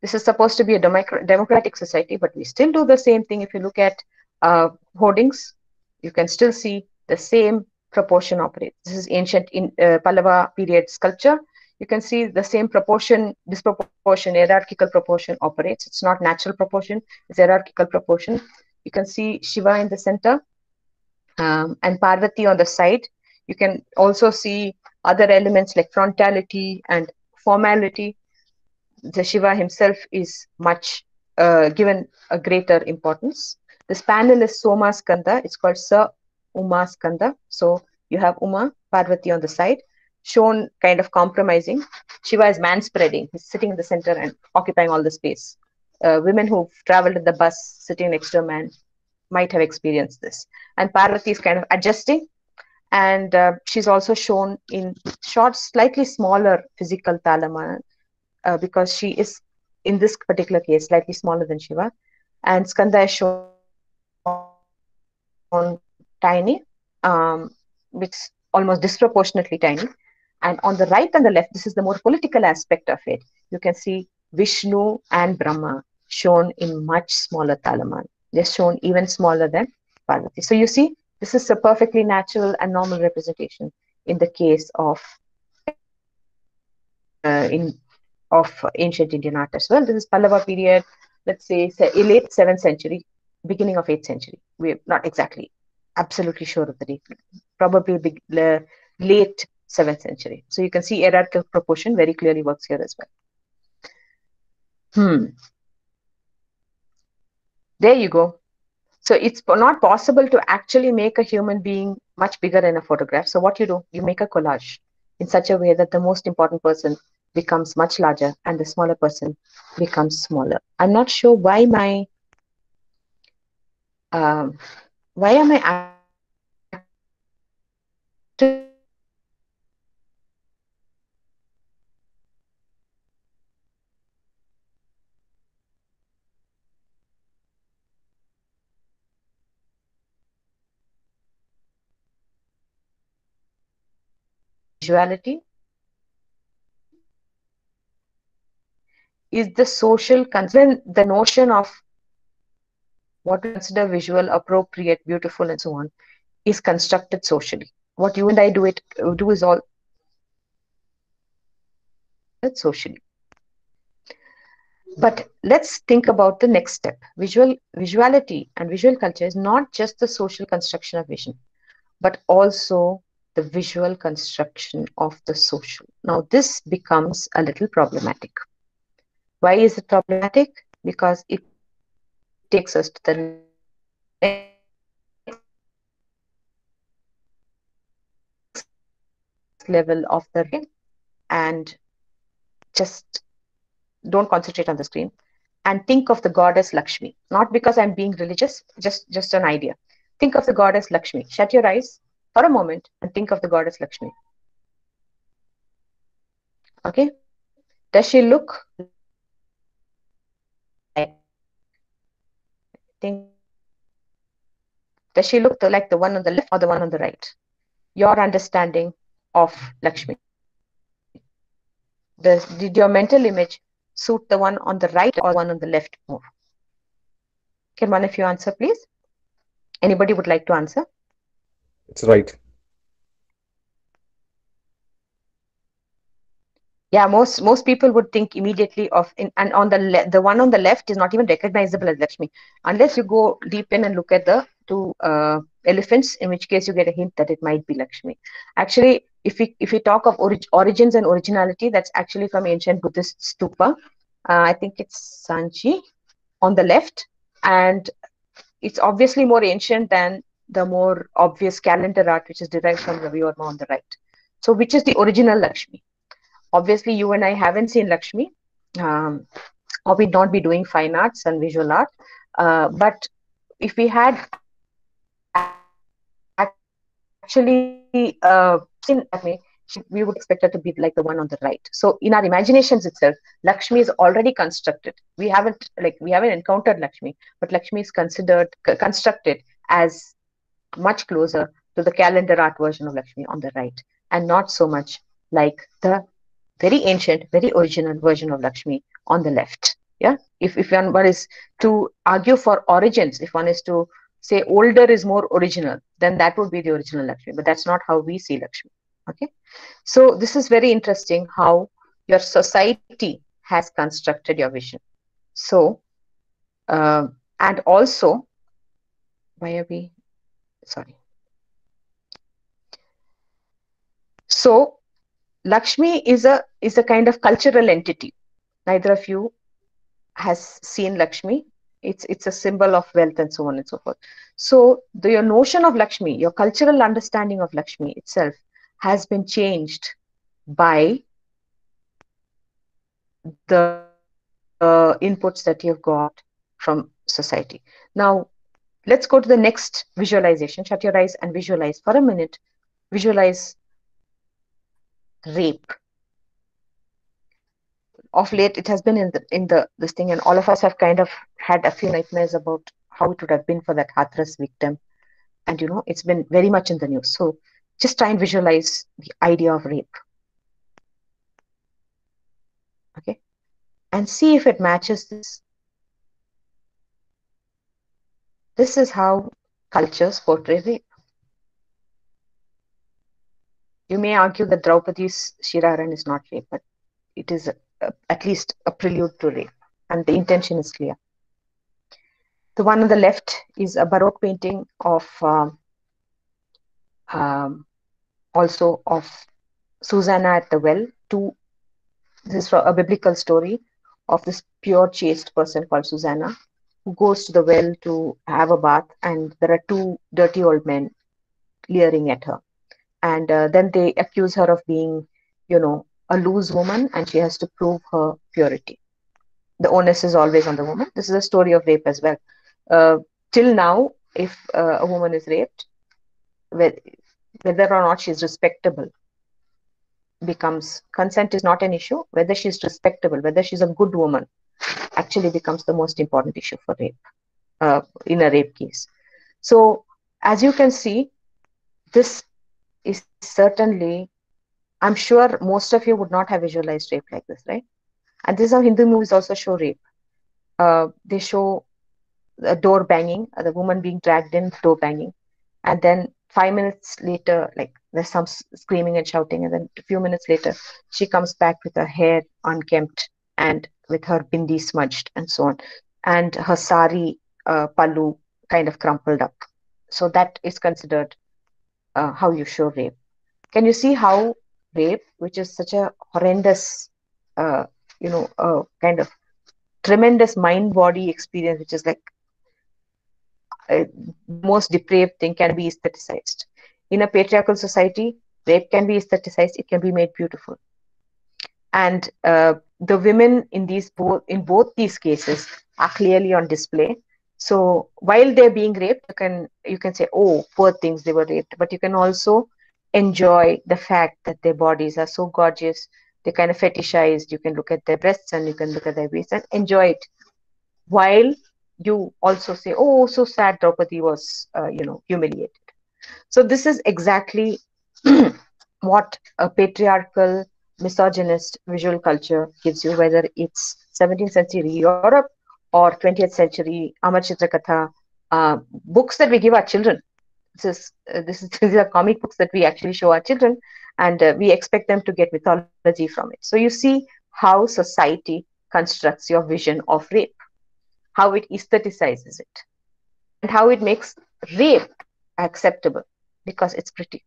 This is supposed to be a democratic society, but we still do the same thing. If you look at uh, hoardings, you can still see the same proportion operates. This is ancient in uh, Pallava period sculpture. You can see the same proportion, disproportion, hierarchical proportion operates. It's not natural proportion, it's hierarchical proportion. You can see Shiva in the center um, and Parvati on the side. You can also see other elements like frontality and formality. The Shiva himself is much uh, given a greater importance. This panel is Soma Skanda. It's called Sa Uma Skanda. So you have Uma, Parvati on the side, shown kind of compromising. Shiva is man spreading. He's sitting in the center and occupying all the space. Uh, women who've traveled in the bus sitting next to a man might have experienced this. And Parvati is kind of adjusting. And uh, she's also shown in short, slightly smaller physical talama uh, because she is, in this particular case, slightly smaller than Shiva. And Skanda is shown on tiny, um, which almost disproportionately tiny. And on the right and the left, this is the more political aspect of it. You can see Vishnu and Brahma shown in much smaller Talaman. They're shown even smaller than Parvati. So you see, this is a perfectly natural and normal representation in the case of uh, in of ancient Indian art as well. This is Pallava period, let's say, say late seventh century, beginning of eighth century. We're not exactly absolutely sure of the date, probably big, uh, late seventh century. So you can see hierarchical proportion very clearly works here as well. Hmm. There you go. So it's not possible to actually make a human being much bigger in a photograph. So what you do, you make a collage in such a way that the most important person becomes much larger and the smaller person becomes smaller. I'm not sure why my um, why am I visuality is the social concern the notion of what we consider visual appropriate beautiful and so on is constructed socially. What you and i do it do is all socially. But let's think about the next step. Visual visuality and visual culture is not just the social construction of vision but also the visual construction of the social now this becomes a little problematic why is it problematic? Because it takes us to the next level of the ring and just don't concentrate on the screen and think of the goddess Lakshmi. Not because I'm being religious, just, just an idea. Think of the goddess Lakshmi. Shut your eyes for a moment and think of the goddess Lakshmi. Okay? Does she look think does she look like the one on the left or the one on the right? Your understanding of Lakshmi. Does, did your mental image suit the one on the right or one on the left more? Can one of you answer, please? Anybody would like to answer? It's right. yeah most most people would think immediately of in, and on the le- the one on the left is not even recognizable as lakshmi. Unless you go deep in and look at the two uh, elephants in which case you get a hint that it might be lakshmi. Actually if we if we talk of orig- origins and originality that's actually from ancient buddhist stupa. Uh, i think it's sanchi on the left. And it's obviously more ancient than the more obvious calendar art which is derived from Ravi Varma on the right so which is the original lakshmi obviously you and I haven't seen Lakshmi, um, or we'd not be doing fine arts and visual art. Uh, but if we had actually uh, seen Lakshmi, we would expect her to be like the one on the right. So in our imaginations itself, Lakshmi is already constructed. We haven't like we haven't encountered Lakshmi, but Lakshmi is considered constructed as much closer to the calendar art version of Lakshmi on the right, and not so much like the very ancient, very original version of Lakshmi on the left. Yeah, if if one is to argue for origins, if one is to say older is more original, then that would be the original Lakshmi. But that's not how we see Lakshmi. Okay, so this is very interesting how your society has constructed your vision. So, uh, and also, why are we? Sorry. So Lakshmi is a is a kind of cultural entity. Neither of you has seen Lakshmi. It's it's a symbol of wealth and so on and so forth. So the, your notion of Lakshmi, your cultural understanding of Lakshmi itself has been changed by the uh, inputs that you've got from society. Now, let's go to the next visualization. Shut your eyes and visualize for a minute. Visualize rape. Of late it has been in the in the this thing and all of us have kind of had a few nightmares about how it would have been for that hathras victim. And you know it's been very much in the news. So just try and visualize the idea of rape. Okay? And see if it matches this this is how cultures portray rape. You may argue that Draupadi's Shiraran is not rape, but it is a, a, at least a prelude to rape, and the intention is clear. The one on the left is a Baroque painting of um, um, also of Susanna at the well. Two, this is a biblical story of this pure chaste person called Susanna who goes to the well to have a bath, and there are two dirty old men leering at her. And uh, then they accuse her of being, you know, a loose woman, and she has to prove her purity. The onus is always on the woman. This is a story of rape as well. Uh, till now, if uh, a woman is raped, whether or not she's respectable becomes consent is not an issue. Whether she's respectable, whether she's a good woman, actually becomes the most important issue for rape uh, in a rape case. So, as you can see, this is certainly, I'm sure most of you would not have visualized rape like this, right? And this is how Hindu movies also show rape. Uh, they show a door banging, uh, the woman being dragged in, door banging, and then five minutes later, like there's some screaming and shouting, and then a few minutes later, she comes back with her hair unkempt and with her bindi smudged and so on, and her sari uh, kind of crumpled up. So that is considered uh, how you show rape. Can you see how rape, which is such a horrendous, uh, you know, uh, kind of tremendous mind body experience, which is like uh, most depraved thing, can be aestheticized. In a patriarchal society, rape can be aestheticized, it can be made beautiful. And uh, the women in these both in both these cases are clearly on display. So while they're being raped you can you can say oh poor things they were raped. But you can also enjoy the fact that their bodies are so gorgeous they're kind of fetishized. You can look at their breasts and you can look at their waist and enjoy it. While you also say oh so sad draupadi was uh, you know humiliated. So this is exactly what a patriarchal misogynist visual culture gives you, whether it's 17th century Europe or 20th century Amar Chitra Katha uh, books that we give our children. This is, uh, this is these are comic books that we actually show our children, and uh, we expect them to get mythology from it. So you see how society constructs your vision of rape, how it aestheticizes it, and how it makes rape acceptable because it's pretty.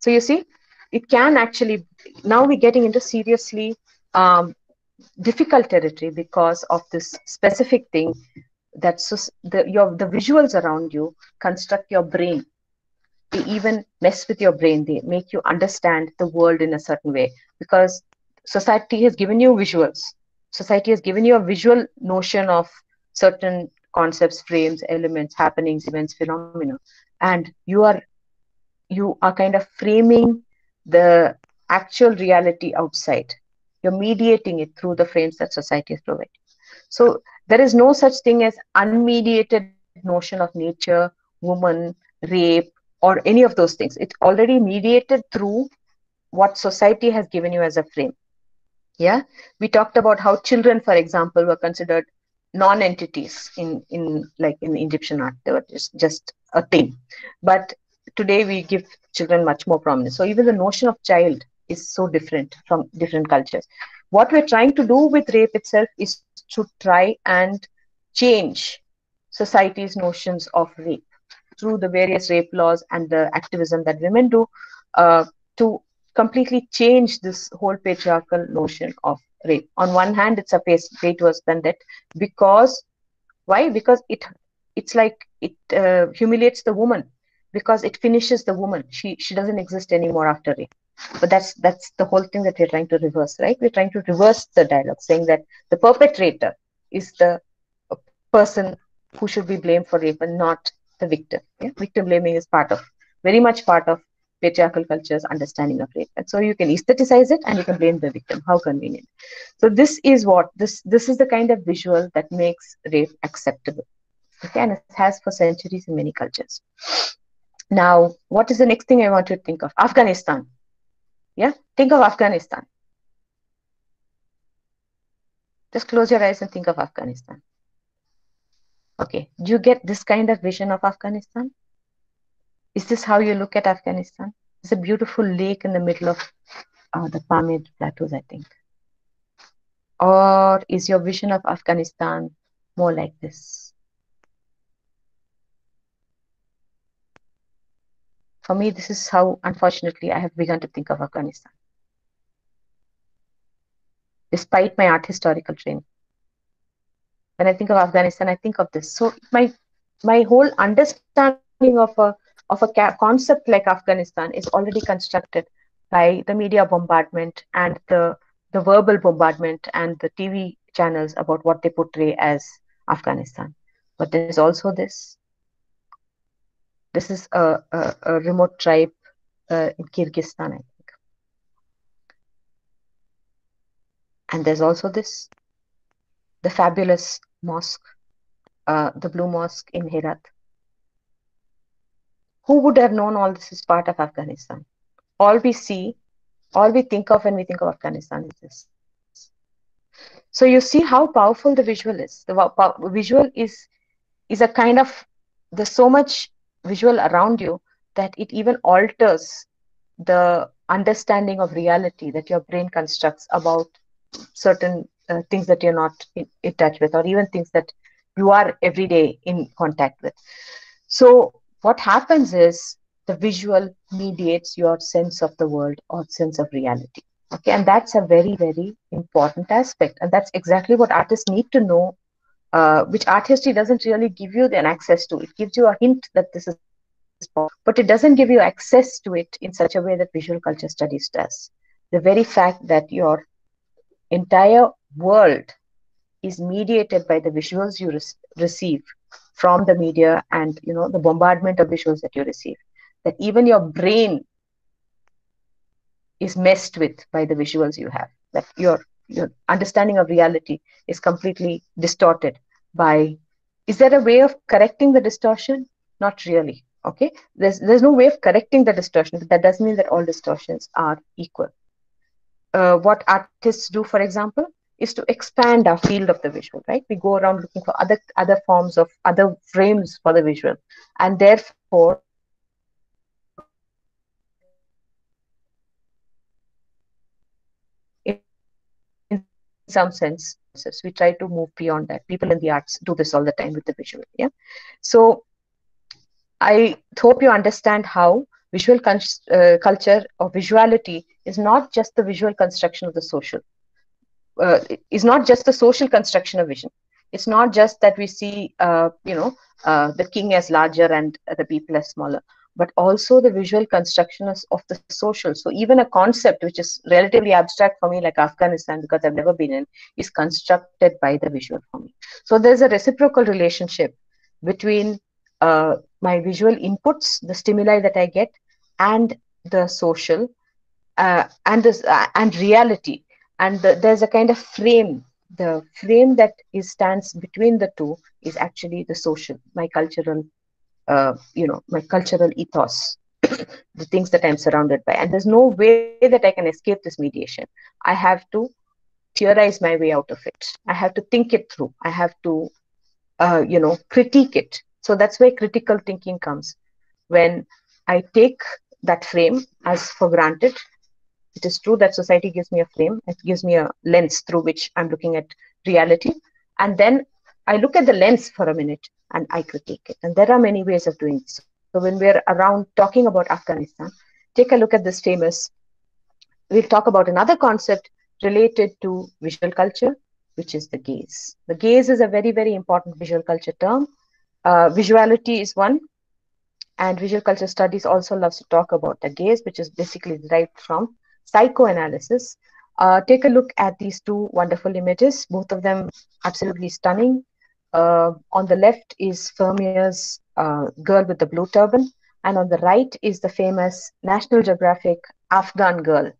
So you see, it can actually now we're getting into seriously um, difficult territory because of this specific thing that the your the visuals around you construct your brain. They even mess with your brain. They make you understand the world in a certain way because society has given you visuals. Society has given you a visual notion of certain concepts frames elements happenings events phenomena. And you are you are kind of framing the actual reality outside. You're mediating it through the frames that society has provided. So there is no such thing as unmediated notion of nature, woman, rape, or any of those things. It's already mediated through what society has given you as a frame. Yeah, we talked about how children, for example, were considered non-entities in in like in Egyptian art. They were just just a thing. But today we give children much more prominence. So even the notion of child is so different from different cultures. What we're trying to do with rape itself is to try and change society's notions of rape through the various rape laws and the activism that women do uh, to completely change this whole patriarchal notion of rape. On one hand, it's a fate worse than that because why? Because it it's like it uh, humiliates the woman because it finishes the woman. She she doesn't exist anymore after rape. But that's that's the whole thing that we're trying to reverse, right? We're trying to reverse the dialogue, saying that the perpetrator is the uh, person who should be blamed for rape and not the victim. Yeah? Victim blaming is part of very much part of patriarchal culture's understanding of rape. And so you can aestheticize it and you can blame the victim. How convenient. So this is what this this is the kind of visual that makes rape acceptable. Okay, and it has for centuries in many cultures. Now, what is the next thing I want you to think of? Afghanistan. Yeah, think of Afghanistan. Just close your eyes and think of Afghanistan. Okay, do you get this kind of vision of Afghanistan? Is this how you look at Afghanistan? It's a beautiful lake in the middle of uh, the Pamir Plateaus, I think. Or is your vision of Afghanistan more like this? For me, this is how, unfortunately, I have begun to think of Afghanistan. Despite my art historical training. When I think of Afghanistan, I think of this. So my my whole understanding of a of a concept like Afghanistan is already constructed by the media bombardment and the the verbal bombardment and the TV channels about what they portray as Afghanistan. But there's also this. This is a, a, a remote tribe uh, in Kyrgyzstan, I think. And there's also this, the fabulous mosque, uh, the Blue Mosque in Herat. Who would have known all this is part of Afghanistan? All we see, all we think of when we think of Afghanistan is this. So you see how powerful the visual is. The visual is is a kind of there's so much visual around you that it even alters the understanding of reality that your brain constructs about certain uh, things that you're not in, in touch with or even things that you are every day in contact with. So what happens is the visual mediates your sense of the world or sense of reality. Okay and that's a very very important aspect and that's exactly what artists need to know uh, which art history doesn't really give you an access to. It gives you a hint that this is but it doesn't give you access to it in such a way that visual culture studies does. The very fact that your entire world is mediated by the visuals you re- receive from the media and you know the bombardment of visuals that you receive that even your brain is messed with by the visuals you have that your your understanding of reality is completely distorted by is there a way of correcting the distortion? Not really okay? There's there's no way of correcting the distortion but that doesn't mean that all distortions are equal. Uh, what artists do for example is to expand our field of the visual right? We go around looking for other other forms of other frames for the visual. And therefore in some sense we try to move beyond that. People in the arts do this all the time with the visual yeah? So i hope you understand how visual uh, culture or visuality is not just the visual construction of the social uh, is not just the social construction of vision. It's not just that we see, uh, you know, uh, the king as larger and the people as smaller, but also the visual construction of, the social. So even a concept which is relatively abstract for me, like Afghanistan, because I've never been in, is constructed by the visual for me. So there's a reciprocal relationship between uh, my visual inputs, the stimuli that I get, and the social, uh, and this uh, and reality and the, there's a kind of frame the frame that is stands between the two is actually the social my cultural uh, you know my cultural ethos the things that i'm surrounded by. And there's no way that i can escape this mediation. I have to theorize my way out of it. I have to think it through. I have to uh, you know critique it. So that's where critical thinking comes. When i take that frame as for granted it is true that society gives me a frame. It gives me a lens through which i'm looking at reality. And then i look at the lens for a minute and i critique it. And there are many ways of doing this. So when we're around talking about afghanistan take a look at this famous we'll talk about another concept related to visual culture which is the gaze. The gaze is a very very important visual culture term. Uh, visuality is one. And visual culture studies also loves to talk about the gaze which is basically derived from psychoanalysis. Uh, take a look at these two wonderful images, both of them absolutely stunning. Uh, on the left is Vermeer's uh, Girl with the Blue Turban, and on the right is the famous National Geographic Afghan Girl,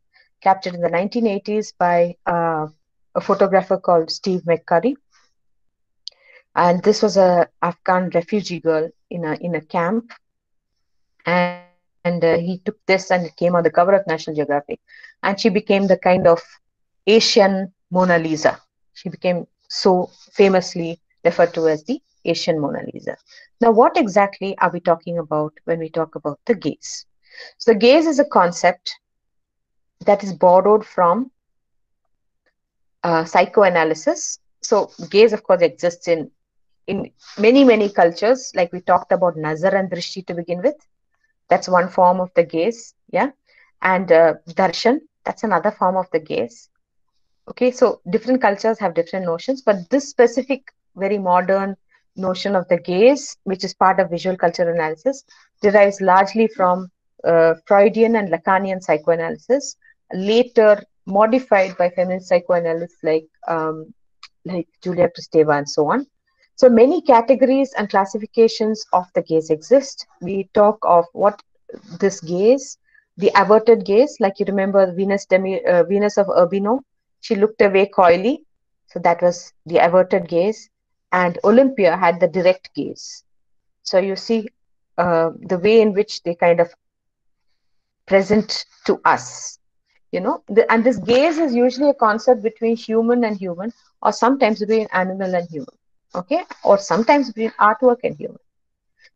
captured in the 1980s by uh, a photographer called Steve McCurry. And this was a Afghan refugee girl in a in a camp, and and uh, he took this and it came on the cover of National Geographic. And she became the kind of Asian Mona Lisa. She became so famously referred to as the Asian Mona Lisa. Now, what exactly are we talking about when we talk about the gaze? So, the gaze is a concept that is borrowed from uh, psychoanalysis. So, gaze, of course, exists in in many many cultures. Like we talked about nazar and drishti to begin with. That's one form of the gaze, yeah. And uh, darshan, that's another form of the gaze. Okay, so different cultures have different notions, but this specific, very modern notion of the gaze, which is part of visual culture analysis, derives largely from uh, Freudian and Lacanian psychoanalysis, later modified by feminist psychoanalysts like um, like Julia Kristeva and so on. So many categories and classifications of the gaze exist. We talk of what this gaze, the averted gaze, like you remember Venus Demi, uh, Venus of Urbino, she looked away coyly, so that was the averted gaze, and Olympia had the direct gaze. So you see uh, the way in which they kind of present to us you know the, and this gaze is usually a concept between human and human or sometimes between animal and human okay? Or sometimes between artwork and human.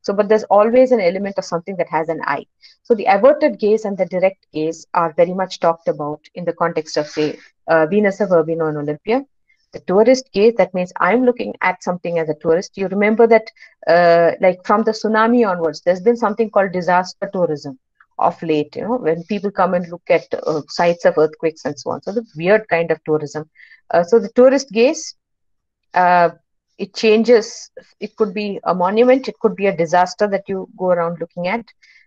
So but there's always an element of something that has an eye. So the averted gaze and the direct gaze are very much talked about in the context of say uh, venus of urbino and olympia the tourist gaze that means i'm looking at something as a tourist you remember that uh, like from the tsunami onwards there's been something called disaster tourism of late, you know, when people come and look at uh, sites of earthquakes and so on. So the weird kind of tourism. Uh, so the tourist gaze, uh, it changes. It could be a monument. It could be a disaster that you go around looking at.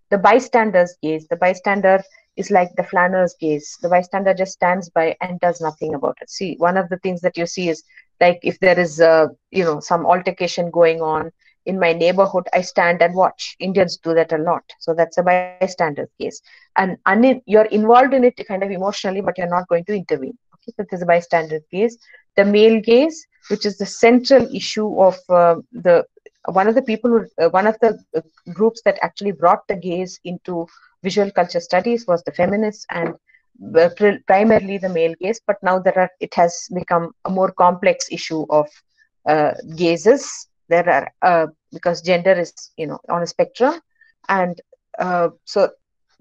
The bystander's gaze. The bystander is like the flâneur's gaze. The bystander just stands by and does nothing about it. See, one of the things that you see is like if there is, a, you know, some altercation going on in my neighborhood, I stand and watch. Indians do that a lot. So that's a bystander case. And un- you're involved in it kind of emotionally, but you're not going to intervene. Okay, so this is a bystander case. The male gaze, which is the central issue of uh, the one of the people, who, uh, one of the uh, groups that actually brought the gaze into visual culture studies was the feminists and uh, primarily the male gaze. But now there are, it has become a more complex issue of uh, gazes there are uh, because gender is you know on a spectrum and uh, so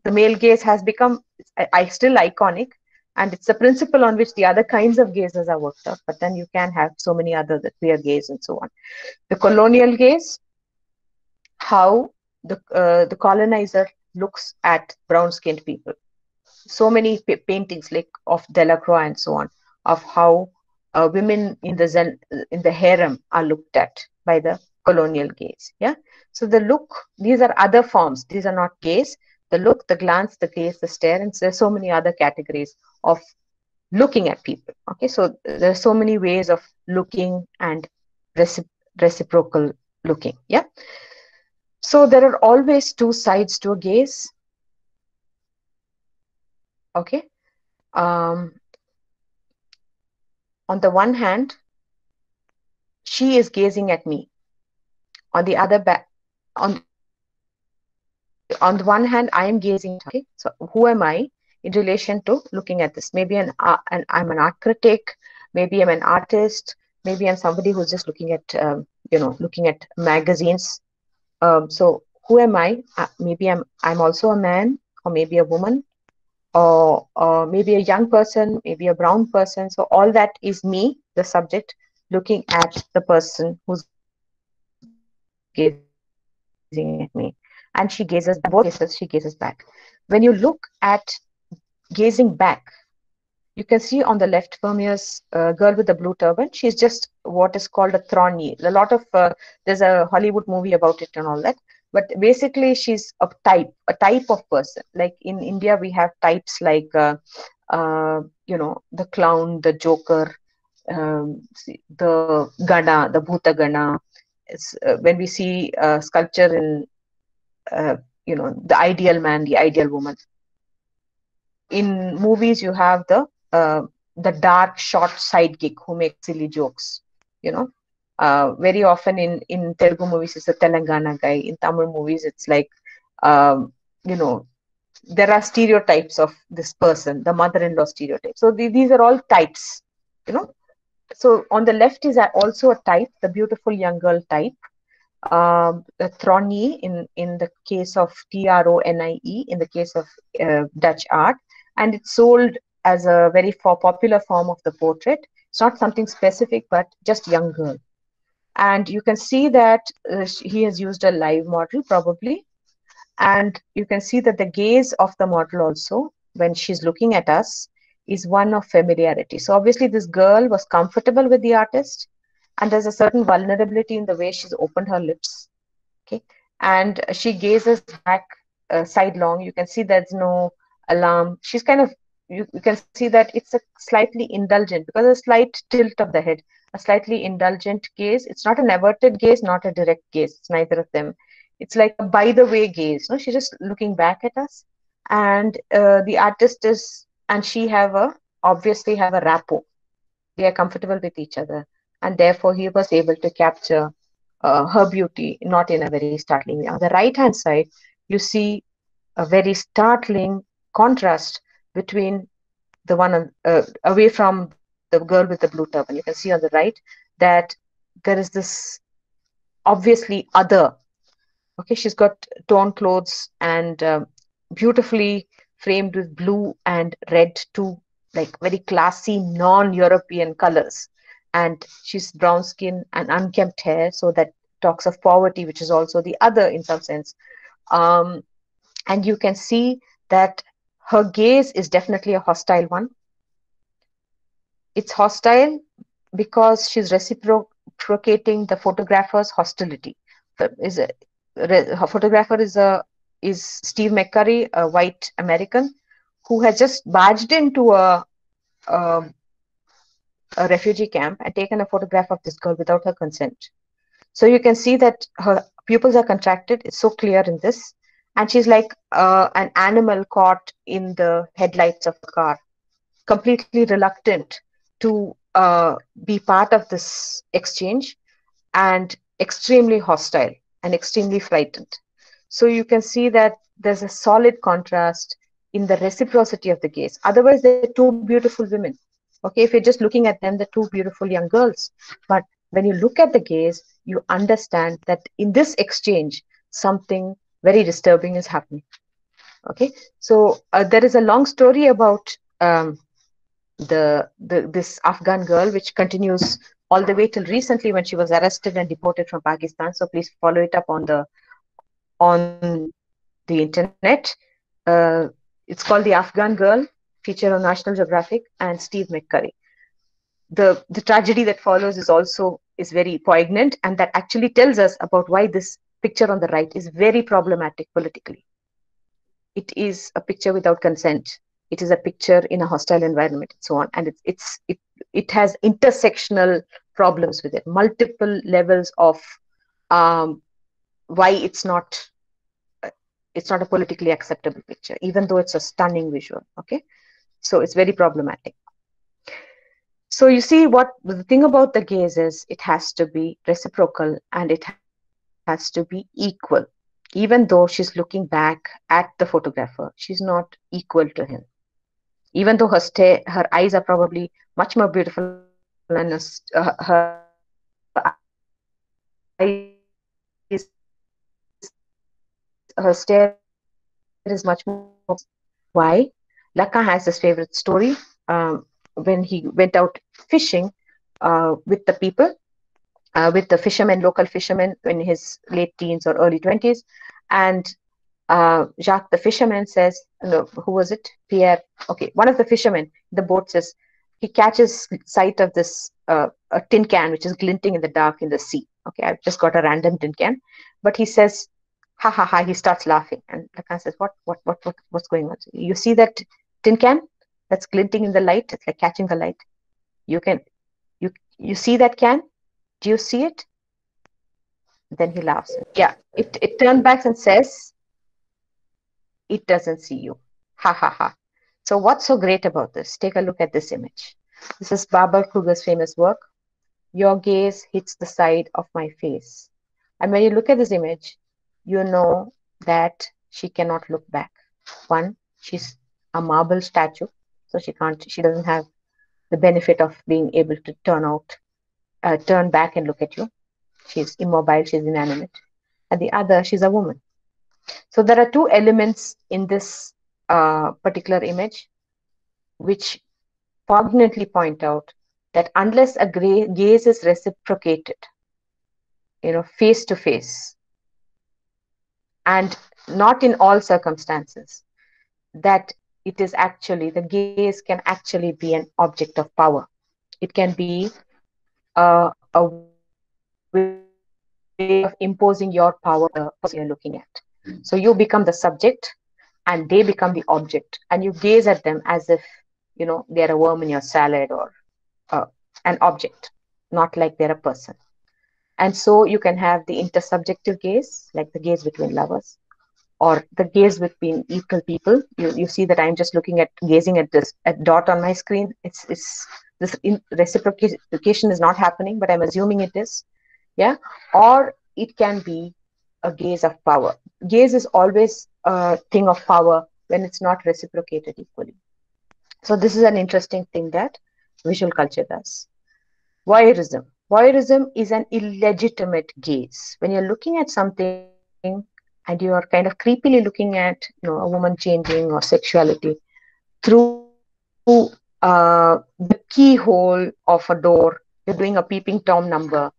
the male gaze has become I, I, still iconic and it's a principle on which the other kinds of gazes are worked out but then you can have so many other the queer gaze and so on the colonial gaze how the uh, the colonizer looks at brown skinned people so many paintings like of delacroix and so on of how uh, women in the Zen, in the harem are looked at by the colonial gaze. Yeah. So the look, these are other forms. These are not gaze. The look, the glance, the gaze, the stare, and there's so many other categories of looking at people. Okay. So there are so many ways of looking and recip reciprocal looking. Yeah. So there are always two sides to a gaze. Okay. Um, on the one hand, she is gazing at me. On the other back, on on the one hand, I am gazing. Okay, so who am I in relation to looking at this? Maybe an, uh, an I'm an art critic. Maybe I'm an artist. Maybe I'm somebody who's just looking at um, you know looking at magazines. Um, so who am I? Uh, maybe I'm I'm also a man or maybe a woman or, or maybe a young person, maybe a brown person. So all that is me, the subject, looking at the person who's gazing at me. And she gazes, both cases, she gazes back. When you look at gazing back, you can see on the left Vermeer's uh, girl with the blue turban. She's just what is called a tronie. A lot of, uh, there's a Hollywood movie about it and all that. But basically she's a type a type of person. Like in india we have types like uh, uh, you know the clown the joker um, the gana the bhuta gana. Uh, when we see uh, sculpture in you know the ideal man the ideal woman in movies you have the uh, the dark short sidekick who makes silly jokes you know uh, very often in in Telugu movies it's a Telangana guy. In Tamil movies it's like um, you know there are stereotypes of this person, the mother-in-law stereotype. So the, these are all types, you know. So on the left is also a type, the beautiful young girl type, um, Tronie in, in the case of T-R-O-N-I-E in the case of uh, Dutch art. And it's sold as a very popular form of the portrait. It's not something specific, but just young girl. And you can see that uh, he has used a live model probably. And you can see that the gaze of the model also, when she's looking at us, is one of familiarity. So obviously this girl was comfortable with the artist and there's a certain vulnerability in the way she's opened her lips. Okay. And she gazes back uh, sidelong. You can see there's no alarm. She's kind of, you, you can see that it's a slightly indulgent because a slight tilt of the head, a slightly indulgent gaze. It's not an averted gaze, not a direct gaze. It's neither of them. It's like a by the way gaze. No, she's just looking back at us. And uh, the artist is and she have a obviously have a rapport. They are comfortable with each other, and therefore he was able to capture uh, her beauty, not in a very startling way. On the right hand side, you see a very startling contrast between the one uh, away from the girl with the blue turban. You can see on the right that there is this obviously other. Okay, she's got torn clothes and um, beautifully framed with blue and red, two like very classy non-European colors. And she's brown skin and unkempt hair, so that talks of poverty, which is also the other in some sense. Um, and you can see that her gaze is definitely a hostile one. It's hostile because she's reciprocating the photographer's hostility. Is a, her photographer is a is Steve McCurry, a white American, who has just barged into a, a, a refugee camp and taken a photograph of this girl without her consent. So you can see that her pupils are contracted. It's so clear in this. And she's like uh, an animal caught in the headlights of the car, completely reluctant to uh, be part of this exchange and extremely hostile and extremely frightened. So you can see that there's a solid contrast in the reciprocity of the gaze. Otherwise, they're two beautiful women. Okay, if you're just looking at them, they're two beautiful young girls. But when you look at the gaze, you understand that in this exchange, something very disturbing is happening. Okay, so uh, there is a long story about um, the, the this Afghan girl, which continues all the way till recently when she was arrested and deported from Pakistan. So please follow it up on the on the internet. Uh, it's called The Afghan Girl, featured on National Geographic, and Steve McCurry. The, the tragedy that follows is also is very poignant, and that actually tells us about why this picture on the right is very problematic politically. It is a picture without consent. It is a picture in a hostile environment, and so on. And it's it's it it has intersectional problems with it, multiple levels of um, why it's not it's not a politically acceptable picture even though it's a stunning visual okay so it's very problematic so you see what the thing about the gaze is it has to be reciprocal and it has to be equal even though she's looking back at the photographer she's not equal to him even though her stare her eyes are probably much more beautiful than uh, her eyes her stare is much more. Why? Lacan has his favorite story um, when he went out fishing uh, with the people, uh, with the fishermen, local fishermen in his late teens or early 20s. And uh, Jacques, the fisherman, says, no, who was it? Pierre. Okay, one of the fishermen, the boat says, he catches sight of this uh, a tin can which is glinting in the dark in the sea. Okay, I've just got a random tin can, but he says ha ha ha he starts laughing and Lacan says what what what, what what's going on you see that tin can that's glinting in the light it's like catching the light you can you you see that can do you see it? Then he laughs. Yeah it it turns back and says it doesn't see you. Ha ha ha. So what's so great about this? Take a look at this image. This is barbara kruger's famous work. Your gaze hits the side of my face. And when you look at this image you know that she cannot look back. One, she's a marble statue, so she can't, she doesn't have the benefit of being able to turn out, uh, turn back and look at you. she's immobile, she's inanimate, and the other, she's a woman. So there are two elements in this uh, particular image which poignantly point out that unless a gaze is reciprocated, you know, face to face, and not in all circumstances, that it is actually, the gaze can actually be an object of power. It can be uh, a way of imposing your power on the person you're looking at. So you become the subject and they become the object and you gaze at them as if, you know, they're a worm in your salad or uh, an object, not like they're a person. And so you can have the intersubjective gaze, like the gaze between lovers, or the gaze between equal people. You, you see that I'm just looking at gazing at this at dot on my screen. It's it's this reciprocation is not happening, but I'm assuming it is. Yeah. Or it can be a gaze of power. Gaze is always a thing of power when it's not reciprocated equally. So this is an interesting thing that visual culture does. Voyeurism. Voyeurism is an illegitimate gaze. When you're looking at something and you are kind of creepily looking at you know a woman changing or sexuality through uh, the keyhole of a door you're doing a peeping tom number.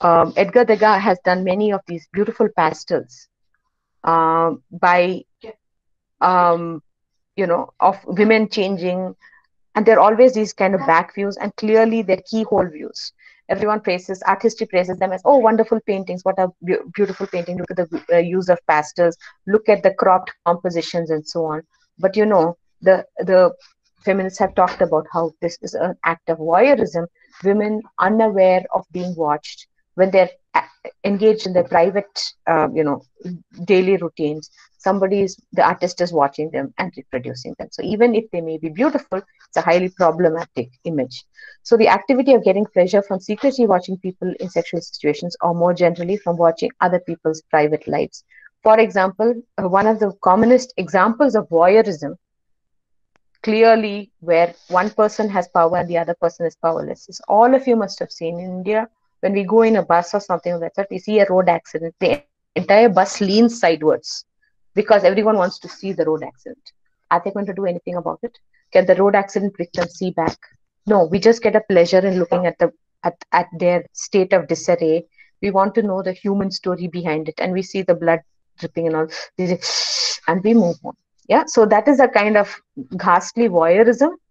Um, edgar degas has done many of these beautiful pastels uh, by um, you know of women changing and there are always these kind of back views and clearly they're keyhole views. Everyone praises art history praises them as oh wonderful paintings what a beautiful painting look at the uh, use of pastels look at the cropped compositions and so on. But you know the the feminists have talked about how this is an act of voyeurism. Women unaware of being watched when they're engaged in their private uh, you know daily routines. Somebody is the artist is watching them and reproducing them. So even if they may be beautiful it's a highly problematic image. So the activity of getting pleasure from secretly watching people in sexual situations or more generally from watching other people's private lives. For example uh, one of the commonest examples of voyeurism clearly where one person has power and the other person is powerless is all of you must have seen in india when we go in a bus or something like that, we see a road accident, the entire bus leans sideways because everyone wants to see the road accident. Are they going to do anything about it? Can the road accident them see back? No, we just get a pleasure in looking at the at, at their state of disarray. We want to know the human story behind it, and we see the blood dripping and all, and we move on. Yeah, so that is a kind of ghastly voyeurism,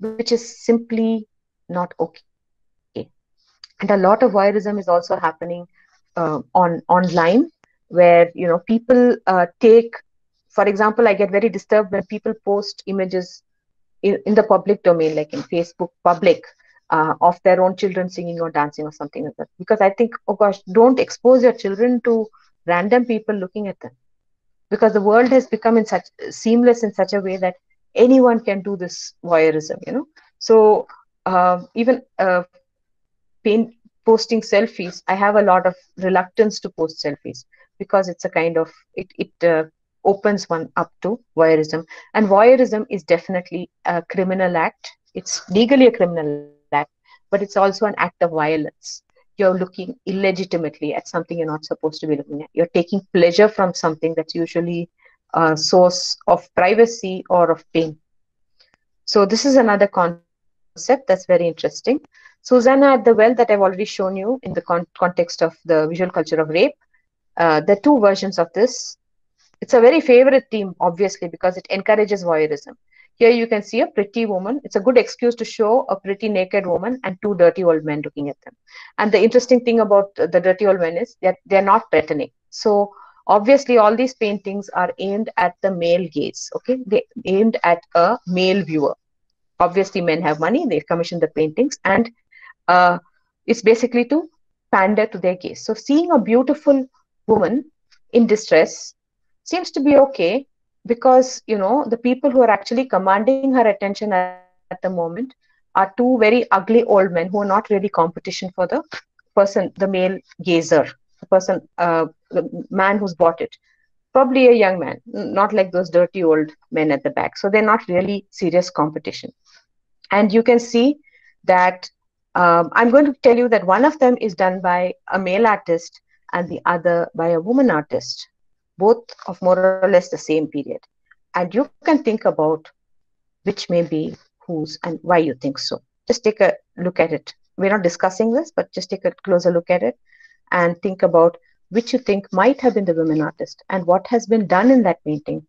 which is simply not okay. And a lot of voyeurism is also happening uh, on online where you know people uh, take for example i get very disturbed when people post images in, in the public domain like in facebook public uh, of their own children singing or dancing or something like that. Because i think oh gosh don't expose your children to random people looking at them because the world has become in such seamless in such a way that anyone can do this voyeurism you know so uh, even uh, paint, posting selfies, I have a lot of reluctance to post selfies because it's a kind of it it uh, opens one up to voyeurism, and voyeurism is definitely a criminal act. It's legally a criminal act, but it's also an act of violence. You're looking illegitimately at something you're not supposed to be looking at. You're taking pleasure from something that's usually a source of privacy or of pain. So this is another concept that's very interesting. Susanna at the Well that I've already shown you in the con context of the visual culture of rape. Uh, the two versions of this. It's a very favorite theme, obviously, because it encourages voyeurism. Here you can see a pretty woman. It's a good excuse to show a pretty naked woman and two dirty old men looking at them. And the interesting thing about the dirty old men is that they're not threatening. So obviously all these paintings are aimed at the male gaze. Okay, they aimed at a male viewer. Obviously, men have money. They commission the paintings, and uh, it's basically to pander to their gaze. So seeing a beautiful woman in distress seems to be okay because you know the people who are actually commanding her attention at, at the moment are two very ugly old men who are not really competition for the person, the male gazer, the person, uh, the man who's bought it. Probably a young man, not like those dirty old men at the back. So they're not really serious competition. And you can see that Um, I'm going to tell you that one of them is done by a male artist and the other by a woman artist, both of more or less the same period. And you can think about which may be whose and why you think so. Just take a look at it. We're not discussing this, but just take a closer look at it and think about which you think might have been the women artist and what has been done in that painting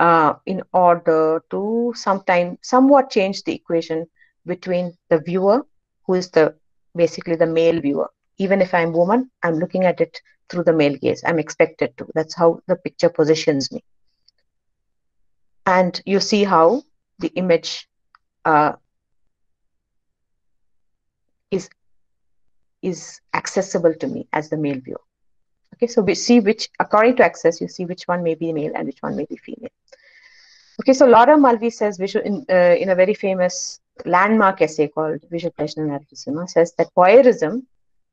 uh, in order to sometime somewhat change the equation between the viewer, who is the basically the male viewer. Even if I'm woman, I'm looking at it through the male gaze. I'm expected to. That's how the picture positions me. And you see how the image uh, is is accessible to me as the male viewer. Okay, so we see which, according to access, you see which one may be male and which one may be female. Okay, so Laura Mulvey says visual in, uh, in a very famous landmark essay called Visual Pleasure and Cinema, says that voyeurism,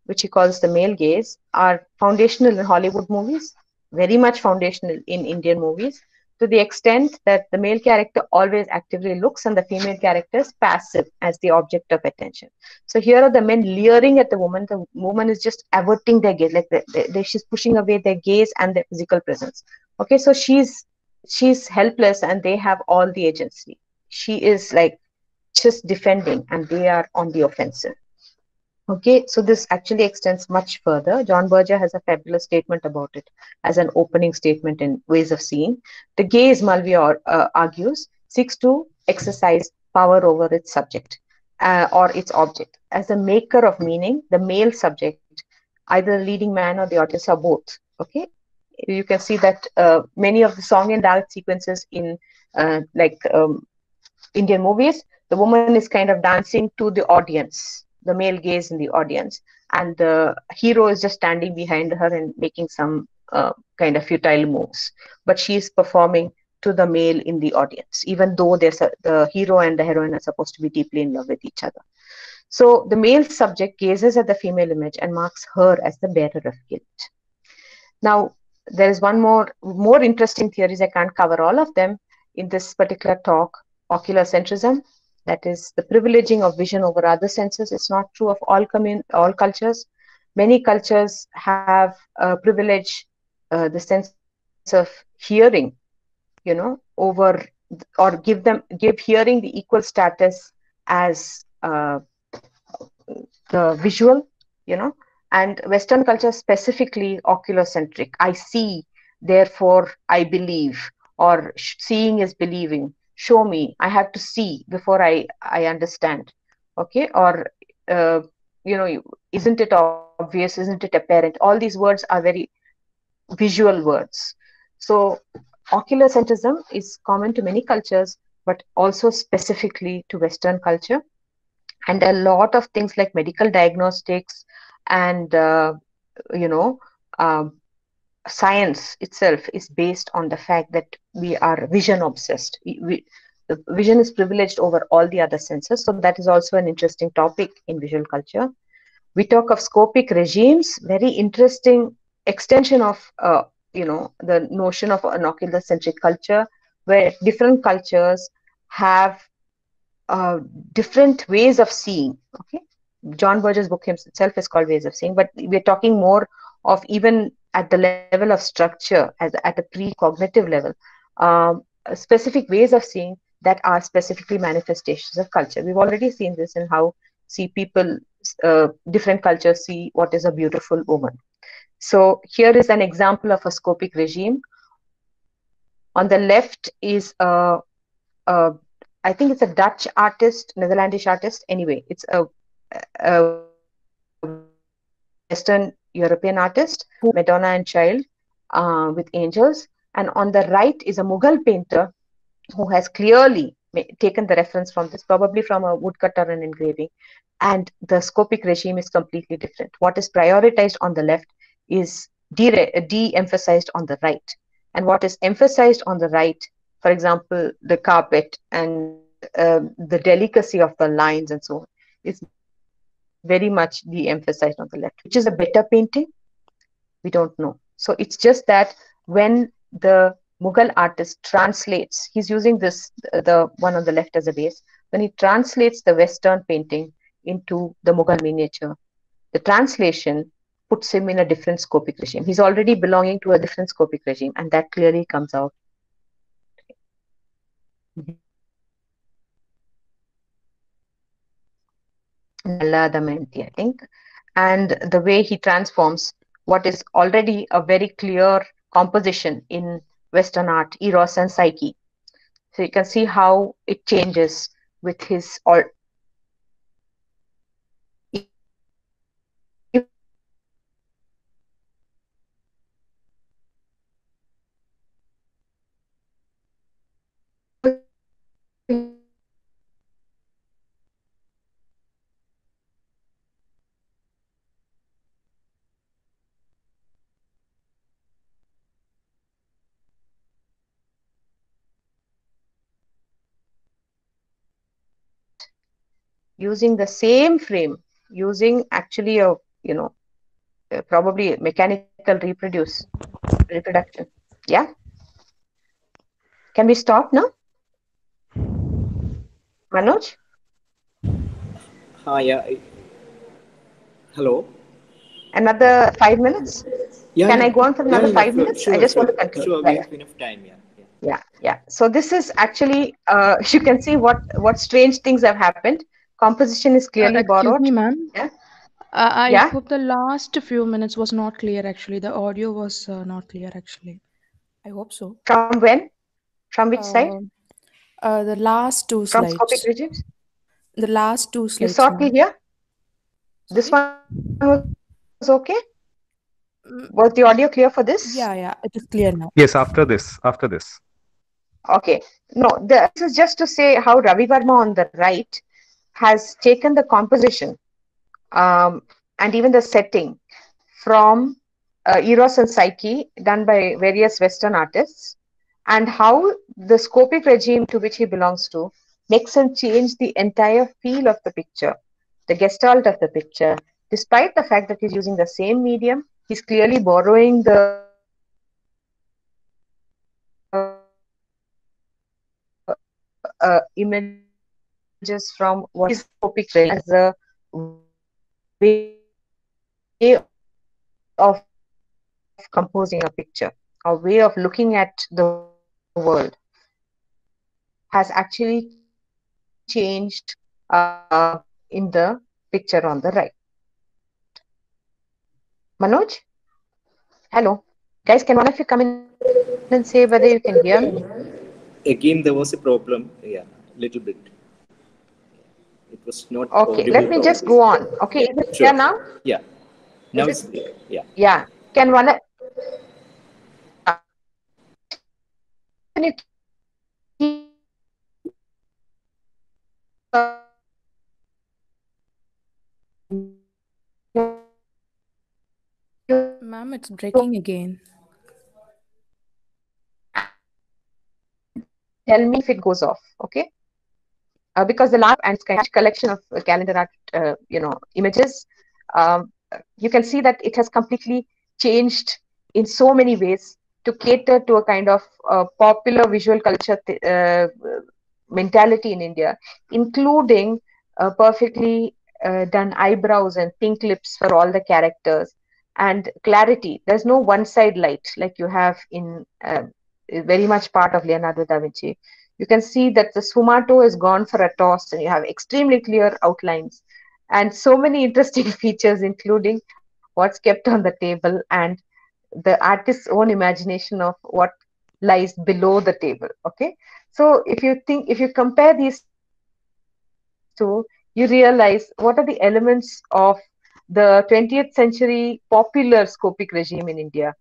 which he calls the male gaze, are foundational in Hollywood movies, very much foundational in Indian movies, to the extent that the male character always actively looks and the female character is passive as the object of attention. So here are the men leering at the woman. The woman is just averting their gaze, like the, the, the, she's pushing away their gaze and their physical presence. Okay, so she's she's helpless and they have all the agency. She is like just defending and they are on the offensive. Okay, so this actually extends much further. John Berger has a fabulous statement about it as an opening statement in Ways of Seeing. The gaze, Mulvey uh, argues, seeks to exercise power over its subject uh, or its object. As a maker of meaning, the male subject, either the leading man or the audience, are both. Okay, you can see that uh, many of the song and dance sequences in uh, like um, Indian movies, the woman is kind of dancing to the audience the male gaze in the audience. And the hero is just standing behind her and making some uh, kind of futile moves. But she's performing to the male in the audience even though there's a, the hero and the heroine are supposed to be deeply in love with each other. So the male subject gazes at the female image and marks her as the bearer of guilt. Now there is one more more interesting theories. I can't cover all of them in this particular talk ocular centrism that is the privileging of vision over other senses. It's not true of all commun- all cultures. Many cultures have uh, privilege uh, the sense of hearing you know over or give them give hearing the equal status as uh, the visual you know. And western culture specifically oculocentric. I see therefore i believe or seeing is believing show me i have to see before i i understand okay? Or uh, you know isn't it obvious isn't it apparent? All these words are very visual words. So oculocentrism is common to many cultures but also specifically to western culture. And a lot of things like medical diagnostics and uh, you know uh, science itself is based on the fact that we are vision obsessed. We, the vision is privileged over all the other senses. So that is also an interesting topic in visual culture. We talk of scopic regimes, very interesting extension of uh, you know the notion of an ocular centric culture, where different cultures have uh, different ways of seeing. Okay, John Berger's book himself is called Ways of Seeing, but we're talking more of even at the level of structure, as at a precognitive level, um, specific ways of seeing that are specifically manifestations of culture. We've already seen this in how see people, uh, different cultures see what is a beautiful woman. So here is an example of a scopic regime. On the left is a, a I think it's a Dutch artist, Netherlandish artist. Anyway, it's a, a Western European artist, Madonna and Child uh, with angels. And on the right is a Mughal painter who has clearly taken the reference from this, probably from a woodcut or an engraving. And the scopic regime is completely different. What is prioritized on the left is de emphasized on the right. And what is emphasized on the right, for example, the carpet and uh, the delicacy of the lines and so on, is very much de-emphasized on the left. Which is a better painting? We don't know. So it's just that when the Mughal artist translates, he's using this, the one on the left as a base. When he translates the Western painting, into the Mughal miniature. The translation puts him in a different scopic regime. He's already belonging to a different scopic regime, and that clearly comes out. Damayanti, I think, and the way he transforms what is already a very clear composition in Western art, Eros and Psyche. So you can see how it changes with his all using the same frame, using actually a, you know, uh, probably mechanical reproduce, reproduction. Yeah. Can we stop now? Manoj? Hi, yeah. Hello. Another five minutes? Yeah, Can yeah. I go on for another yeah, five minutes? Sure, I just want to conclude. Sure, we have enough time. Yeah. yeah. yeah yeah so this is actually uh, you can see what what strange things have happened composition is Uh, clearly excuse borrowed me, ma'am. Yeah. Uh, I Yeah? hope the last few minutes was not clear actually. The audio was uh, not clear actually. I hope so. from when from which side Uh, uh, the last two from slides. scopic regimes The last two slides. you saw till ma'am. here this one was okay Mm, was the audio clear for this Yeah, yeah, it is clear now. Yes, after this, after this. okay no the, this is just to say how ravi varma on the right has taken the composition um, and even the setting from uh, eros and psyche done by various western artists and how the scopic regime to which he belongs to makes him change the entire feel of the picture, the gestalt of the picture. Despite the fact that he's using the same medium, he's clearly borrowing the uh, images from what is scopic regime as a way of composing a picture, a way of looking at the world has actually changed uh, in the picture on the right. Manoj? Hello. Guys, can one of you come in and say whether you can hear me? Again, there was a problem. Yeah, little bit. It was not. Okay, let me just go on. Okay, is it Sure. clear now? Yeah. Now Is it's it- clear. Yeah. Yeah. Can one of can you Ma'am, it's breaking again. tell me if it goes off okay uh, because the last and of collection of uh, calendar art uh, you know images um, you can see that it has completely changed in so many ways to cater to a kind of uh, popular visual culture th- uh, mentality in india including uh, perfectly done eyebrows and pink lips for all the characters and clarity there's no one side light like you have in very much part of Leonardo da Vinci. You can see that the sfumato is gone for a toss and you have extremely clear outlines and so many interesting features, including what's kept on the table and the artist's own imagination of what lies below the table. Okay. So if you think, if you compare these two, you realize what are the elements of the 20th century popular scopic regime in India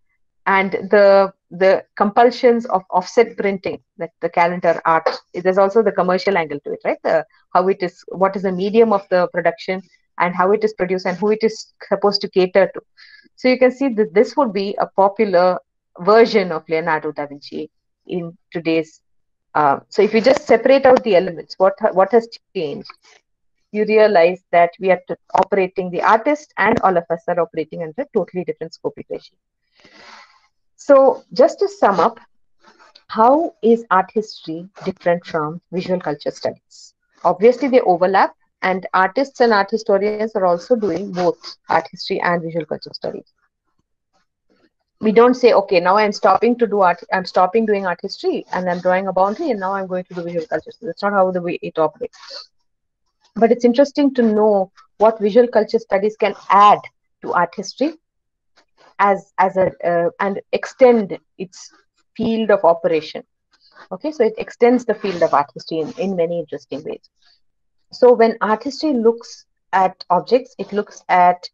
and the the compulsions of offset printing that the calendar art there's also the commercial angle to it right? The how it is what is the medium of the production and how it is produced and who it is supposed to cater to. So you can see that this would be a popular version of leonardo da vinci in today's uh, so if you just separate out the elements what what has changed? You realize that we are operating the artist and all of us are operating under totally different scopic regime so, just to sum up, how is art history different from visual culture studies? Obviously, they overlap, and artists and art historians are also doing both art history and visual culture studies. We don't say okay now i'm stopping to do art i'm stopping doing art history and i'm drawing a boundary and now i'm going to do visual culture. So that's not how the way it operates. But it's interesting to know what visual culture studies can add to art history as as a uh, and extend its field of operation. Okay so it extends the field of art history in, in many interesting ways. So when art history looks at objects it looks at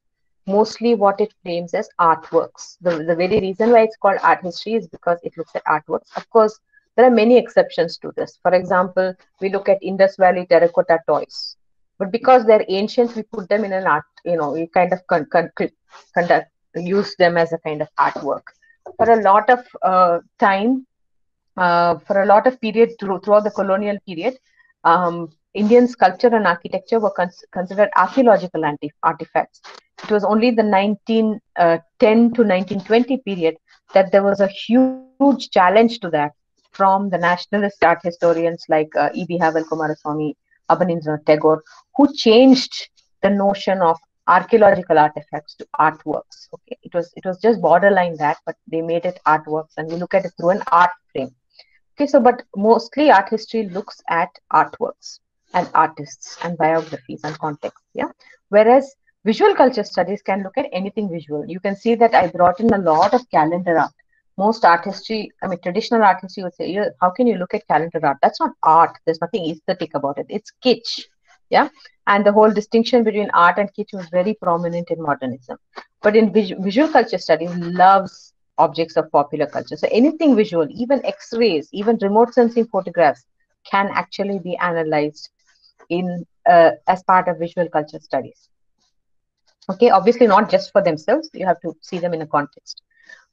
mostly what it frames as artworks. The, the very reason why it's called art history is because it looks at artworks. Of course there are many exceptions to this. For example we look at indus valley terracotta toys. But because they're ancient we put them in an art you know we kind of con- con- conduct use them as a kind of artwork for a lot of uh, time uh, for a lot of period through, throughout the colonial period um, indian sculpture and architecture were cons- considered archaeological artifacts it was only the 1910 uh, to 1920 period that there was a huge challenge to that from the nationalist art historians like uh, E.B. Havell Coomaraswamy, Abanindranath Tagore, who changed the notion of archaeological artifacts to artworks. Okay, it was it was just borderline that, but they made it artworks, and we look at it through an art frame. Okay, so but mostly art history looks at artworks and artists and biographies and context. Yeah, whereas visual culture studies can look at anything visual. You can see that I brought in a lot of calendar art. Most art history, I mean, traditional art history would say, how can you look at calendar art? That's not art. There's nothing aesthetic about it. It's kitsch. Yeah. And the whole distinction between art and kitsch was very prominent in modernism. But in vis- visual culture studies, loves objects of popular culture. So anything visual, even X-rays, even remote sensing photographs, can actually be analyzed in uh, as part of visual culture studies okay obviously not just for themselves you have to see them in a context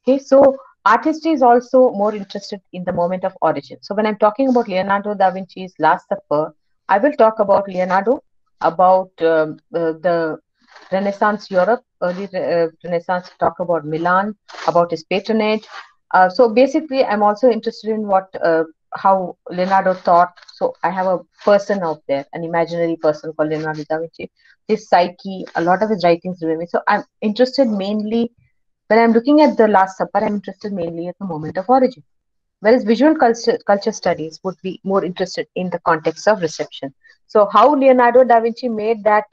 okay so art history is also more interested in the moment of origin so when i'm talking about leonardo da vinci's last supper i will talk about leonardo about um, uh, the renaissance europe early uh, renaissance talk about milan about his patronage uh, so basically i'm also interested in what how Leonardo thought. So I have a person out there, an imaginary person called Leonardo da Vinci. His psyche, a lot of his writings remain. So I'm interested mainly when I'm looking at the Last Supper. I'm interested mainly at the moment of origin, whereas visual culture culture studies would be more interested in the context of reception. So how Leonardo da Vinci made that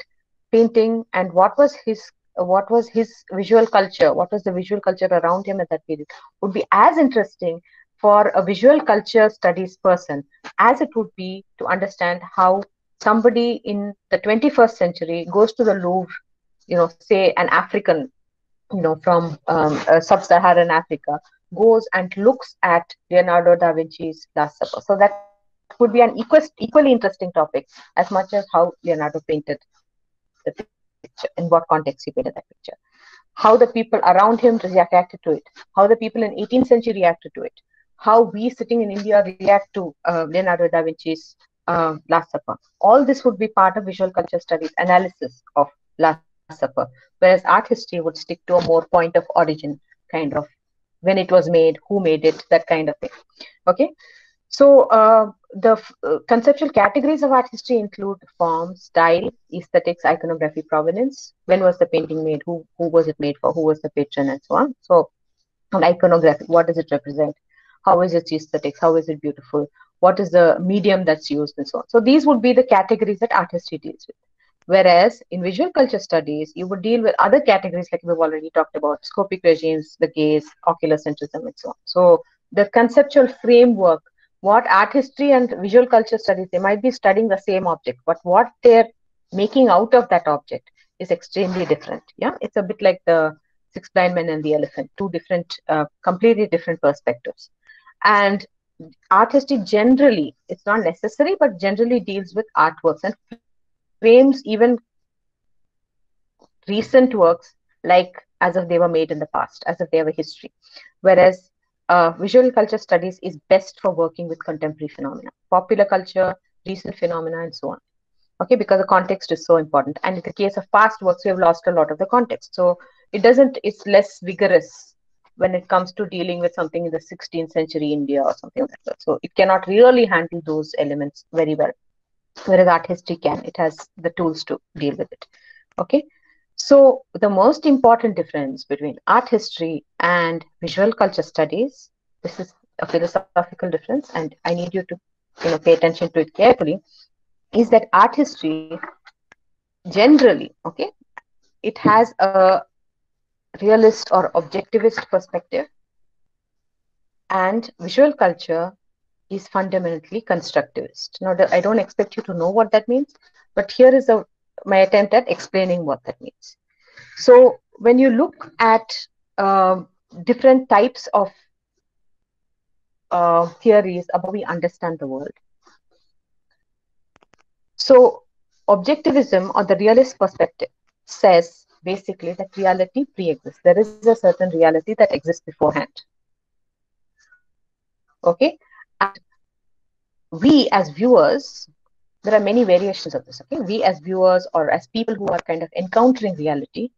painting and what was his what was his visual culture what was the visual culture around him at that period would be as interesting for a visual culture studies person as it would be to understand how somebody in the 21st century goes to the Louvre, you know, say an African, you know, from um, uh, sub-Saharan Africa, goes and looks at Leonardo da Vinci's Last Supper. So that would be an equal, equally interesting topic as much as how Leonardo painted the picture, in what context he painted that picture, how the people around him reacted to it, how the people in 18th century reacted to it, how we sitting in India react to uh, Leonardo da Vinci's uh, Last Supper. All this would be part of visual culture studies analysis of Last Supper, whereas art history would stick to a more point of origin kind of when it was made, who made it, that kind of thing. Okay, so uh, the uh, conceptual categories of art history include form, style, aesthetics, iconography, provenance. When was the painting made? Who who was it made for? Who was the patron, and so on. So, on iconography, what does it represent? how is its aesthetics how is it beautiful what is the medium that's used and so on so these would be the categories that art history deals with whereas in visual culture studies you would deal with other categories like we've already talked about scopic regimes the gaze ocular centrism and so on. So the conceptual framework what art history and visual culture studies they might be studying the same object but what they're making out of that object is extremely different. Yeah it's a bit like the six blind men and the elephant two different uh, completely different perspectives. And art history generally it's not necessary but generally deals with artworks and frames even recent works like as if they were made in the past as if they have a history whereas uh, visual culture studies is best for working with contemporary phenomena popular culture recent phenomena and so on okay because the context is so important and in the case of past works we have lost a lot of the context so it doesn't it's less vigorous when it comes to dealing with something in the 16th century India or something like that. So it cannot really handle those elements very well. Whereas art history can. It has the tools to deal with it. Okay. So the most important difference between art history and visual culture studies, this is a philosophical difference, and I need you to you know pay attention to it carefully, is that art history generally, okay, it has a realist or objectivist perspective, and visual culture is fundamentally constructivist. Now, I don't expect you to know what that means, but here is a, my attempt at explaining what that means. So, when you look at um, different types of uh, theories about we understand the world, so objectivism or the realist perspective says basically that reality pre-exists. There is a certain reality that exists beforehand. Okay, and we as viewers, there are many variations of this. Okay, we as viewers or as people who are kind of encountering reality,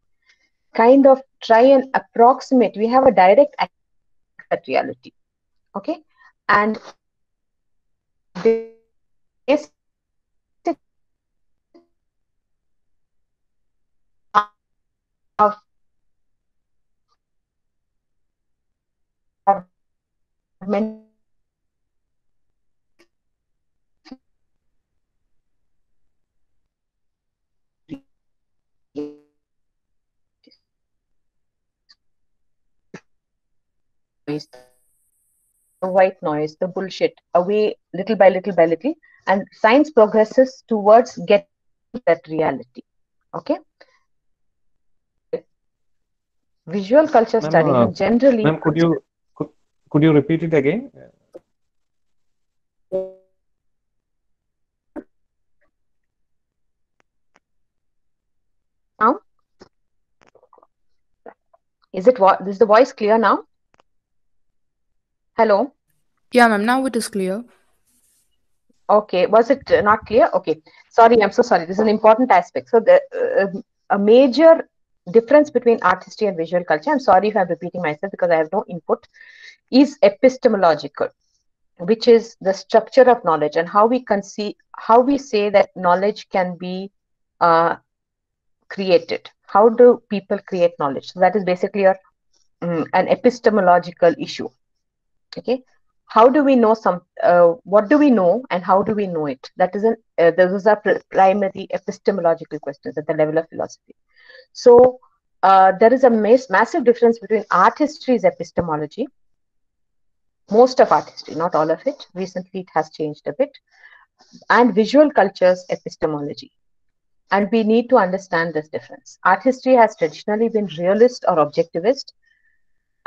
kind of try and approximate. We have a direct at reality. Okay, and this of noise, the white noise, the bullshit away little by little by little, and science progresses towards getting that reality. Okay. Visual culture study uh, generally. Ma'am, could you could, could you repeat it again? now? Is it what? Is the voice clear now? Hello. Yeah, ma'am. Now it is clear. Okay. Was it not clear? Okay. Sorry. I'm so sorry. This is an important aspect. So the uh, a major difference between art history and visual culture. I'm sorry if I'm repeating myself because I have no input. Is epistemological, which is the structure of knowledge and how we conceive, how we say that knowledge can be uh, created. How do people create knowledge? So that is basically a, um, an epistemological issue. Okay. How do we know some? Uh, what do we know, and how do we know it? That is an. Uh, those are pr- primary epistemological questions at the level of philosophy. So uh, there is a mass- massive difference between art history's epistemology, most of art history, not all of it. Recently, it has changed a bit, and visual culture's epistemology. And we need to understand this difference. Art history has traditionally been realist or objectivist,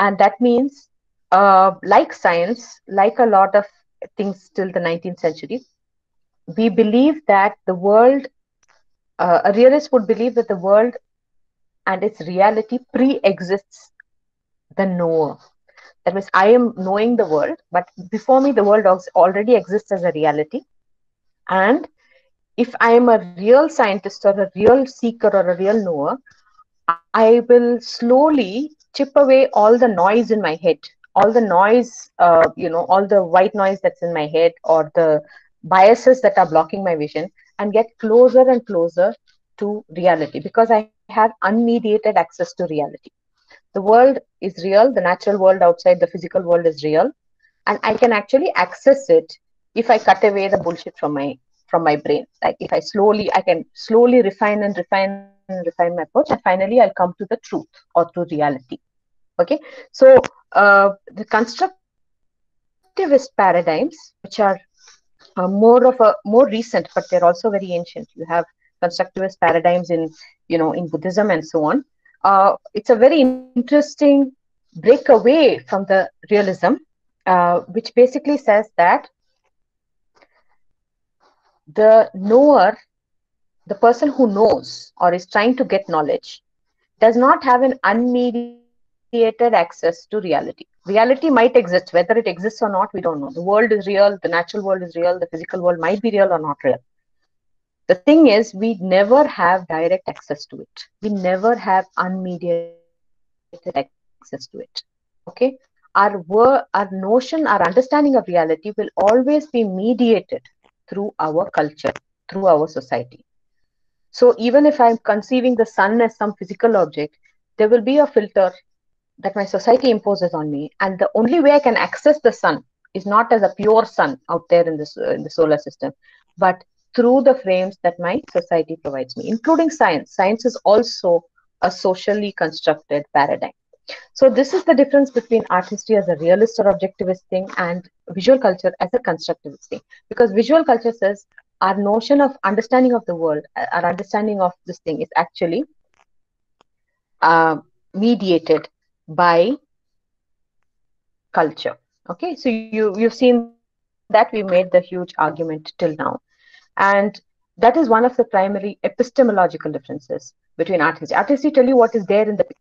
and that means, uh, like science, like a lot of things till the 19th century, we believe that the world, uh, a realist would believe that the world and its reality pre-exists the knower. That means I am knowing the world, but before me, the world already exists as a reality. And if I am a real scientist or a real seeker or a real knower, I will slowly chip away all the noise in my head, all the noise, uh, you know, all the white noise that's in my head or the biases that are blocking my vision and get closer and closer to reality because I have unmediated access to reality. The world is real, the natural world outside the physical world is real, and I can actually access it if I cut away the bullshit from my from my brain. Like if I slowly, I can slowly refine and refine and refine my approach, and finally I'll come to the truth or to reality. Okay, so uh, the constructivist paradigms, which are uh, more of a more recent, but they're also very ancient. You have constructivist paradigms in you know in Buddhism and so on. Uh, it's a very interesting break away from the realism, uh, which basically says that the knower, the person who knows or is trying to get knowledge, does not have an unmediated access to reality. Reality might exist, whether it exists or not, we don't know. The world is real, the natural world is real, the physical world might be real or not real. The thing is, we never have direct access to it. We never have unmediated access to it. Okay? Our wor- our notion, our understanding of reality will always be mediated through our culture. through our society. So even if I'm conceiving the sun as some physical object, there will be a filter that my society imposes on me. And the only way I can access the sun is not as a pure sun out there in, this, in the solar system, but through the frames that my society provides me, including science. Science is also a socially constructed paradigm. So this is the difference between art history as a realist or objectivist thing and visual culture as a constructivist thing. Because visual culture says our notion of understanding of the world, our understanding of this thing is actually uh, mediated by culture. Okay, so you you've seen that we made the huge argument till now, and that is one of the primary epistemological differences between art history. Art history tell you what is there in the picture,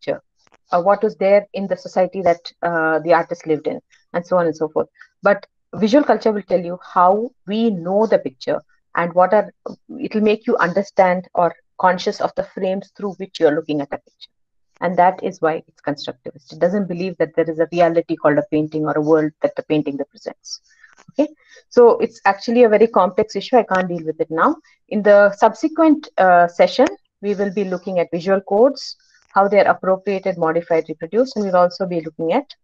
uh, what was there in the society that uh, the artist lived in, and so on and so forth. But visual culture will tell you how we know the picture and what are it will make you understand or conscious of the frames through which you're looking at a picture and that is why it's constructivist. It doesn't believe that there is a reality called a painting or a world that the painting represents. Okay? So it's actually a very complex issue. I can't deal with it now. In the subsequent uh, session we will be looking at visual codes how they're appropriated modified reproduced and we'll also be looking at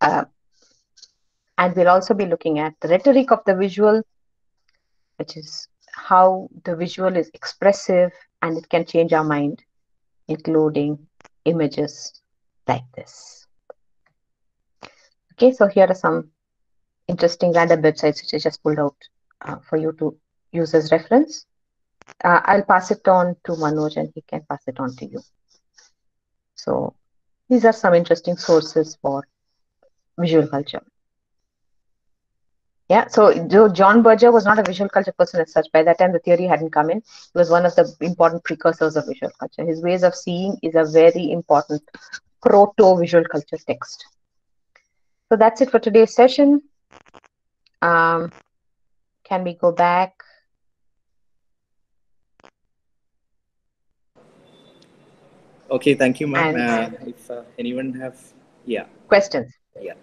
uh, and we'll also be looking at the rhetoric of the visual which is how the visual is expressive and it can change our mind, including images like this. Okay, so here are some interesting random websites which I just pulled out uh, for you to use as reference. Uh, I'll pass it on to Manoj and he can pass it on to you. So these are some interesting sources for visual culture. Yeah, so John Berger was not a visual culture person as such. By that time, the theory hadn't come in. He was one of the important precursors of visual culture. His ways of seeing is a very important proto visual culture text. So that's it for today's session. Um, can we go back? Okay, thank you, ma'am. Uh, if uh, anyone have, yeah. Questions? Yeah.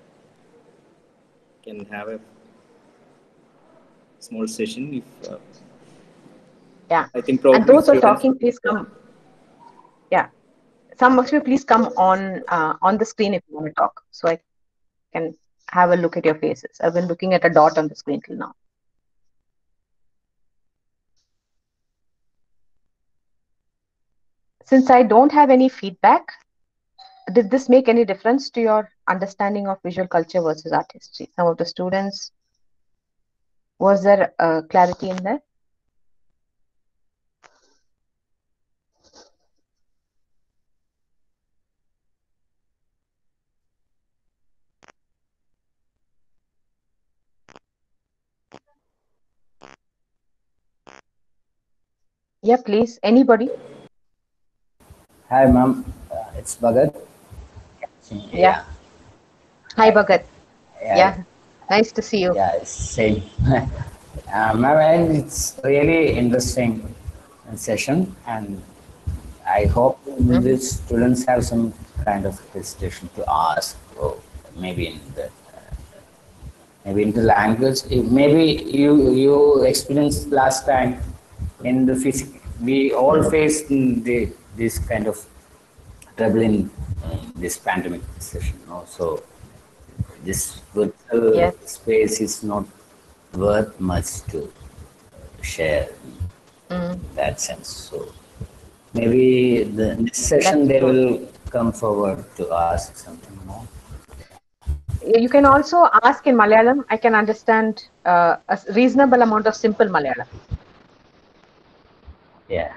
Can have a small session if uh, yeah. I think probably and those are talking please come. Yeah. Some of you please come on uh, on the screen if you want to talk so i can have a look at your faces. I've been looking at a dot on the screen till now. Since i don't have any feedback did this make any difference to your understanding of visual culture versus art history some of the students was there uh, clarity in there? Yeah, please. Anybody? Hi, ma'am. Uh, it's Bhagat. Yeah. yeah. Hi, Bhagat. Yeah. yeah. Nice to see you. Yeah, same. uh, ma'am, it's really interesting session, and I hope mm-hmm. the students have some kind of hesitation to ask, or maybe in the maybe in the language. Maybe you you experienced last time in the physics. We all faced the this kind of trouble in uh, this pandemic session. Also, this virtual yes. space is not worth much to share mm. that sense. So maybe the next session That's they will come forward to ask something more. You can also ask in Malayalam. I can understand uh, a reasonable amount of simple Malayalam. Yeah.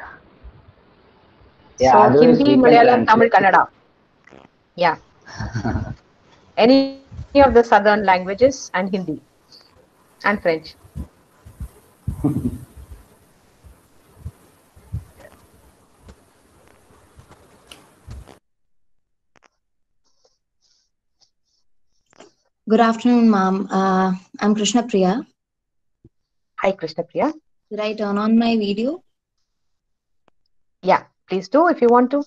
Yeah. So Hindi, Malayalam, Tamil, Kannada. Yeah. Any of the southern languages and Hindi and French. Good afternoon, ma'am. Uh, I'm Krishna Priya. Hi, Krishna Priya. Should I turn on my video? Yeah, please do if you want to.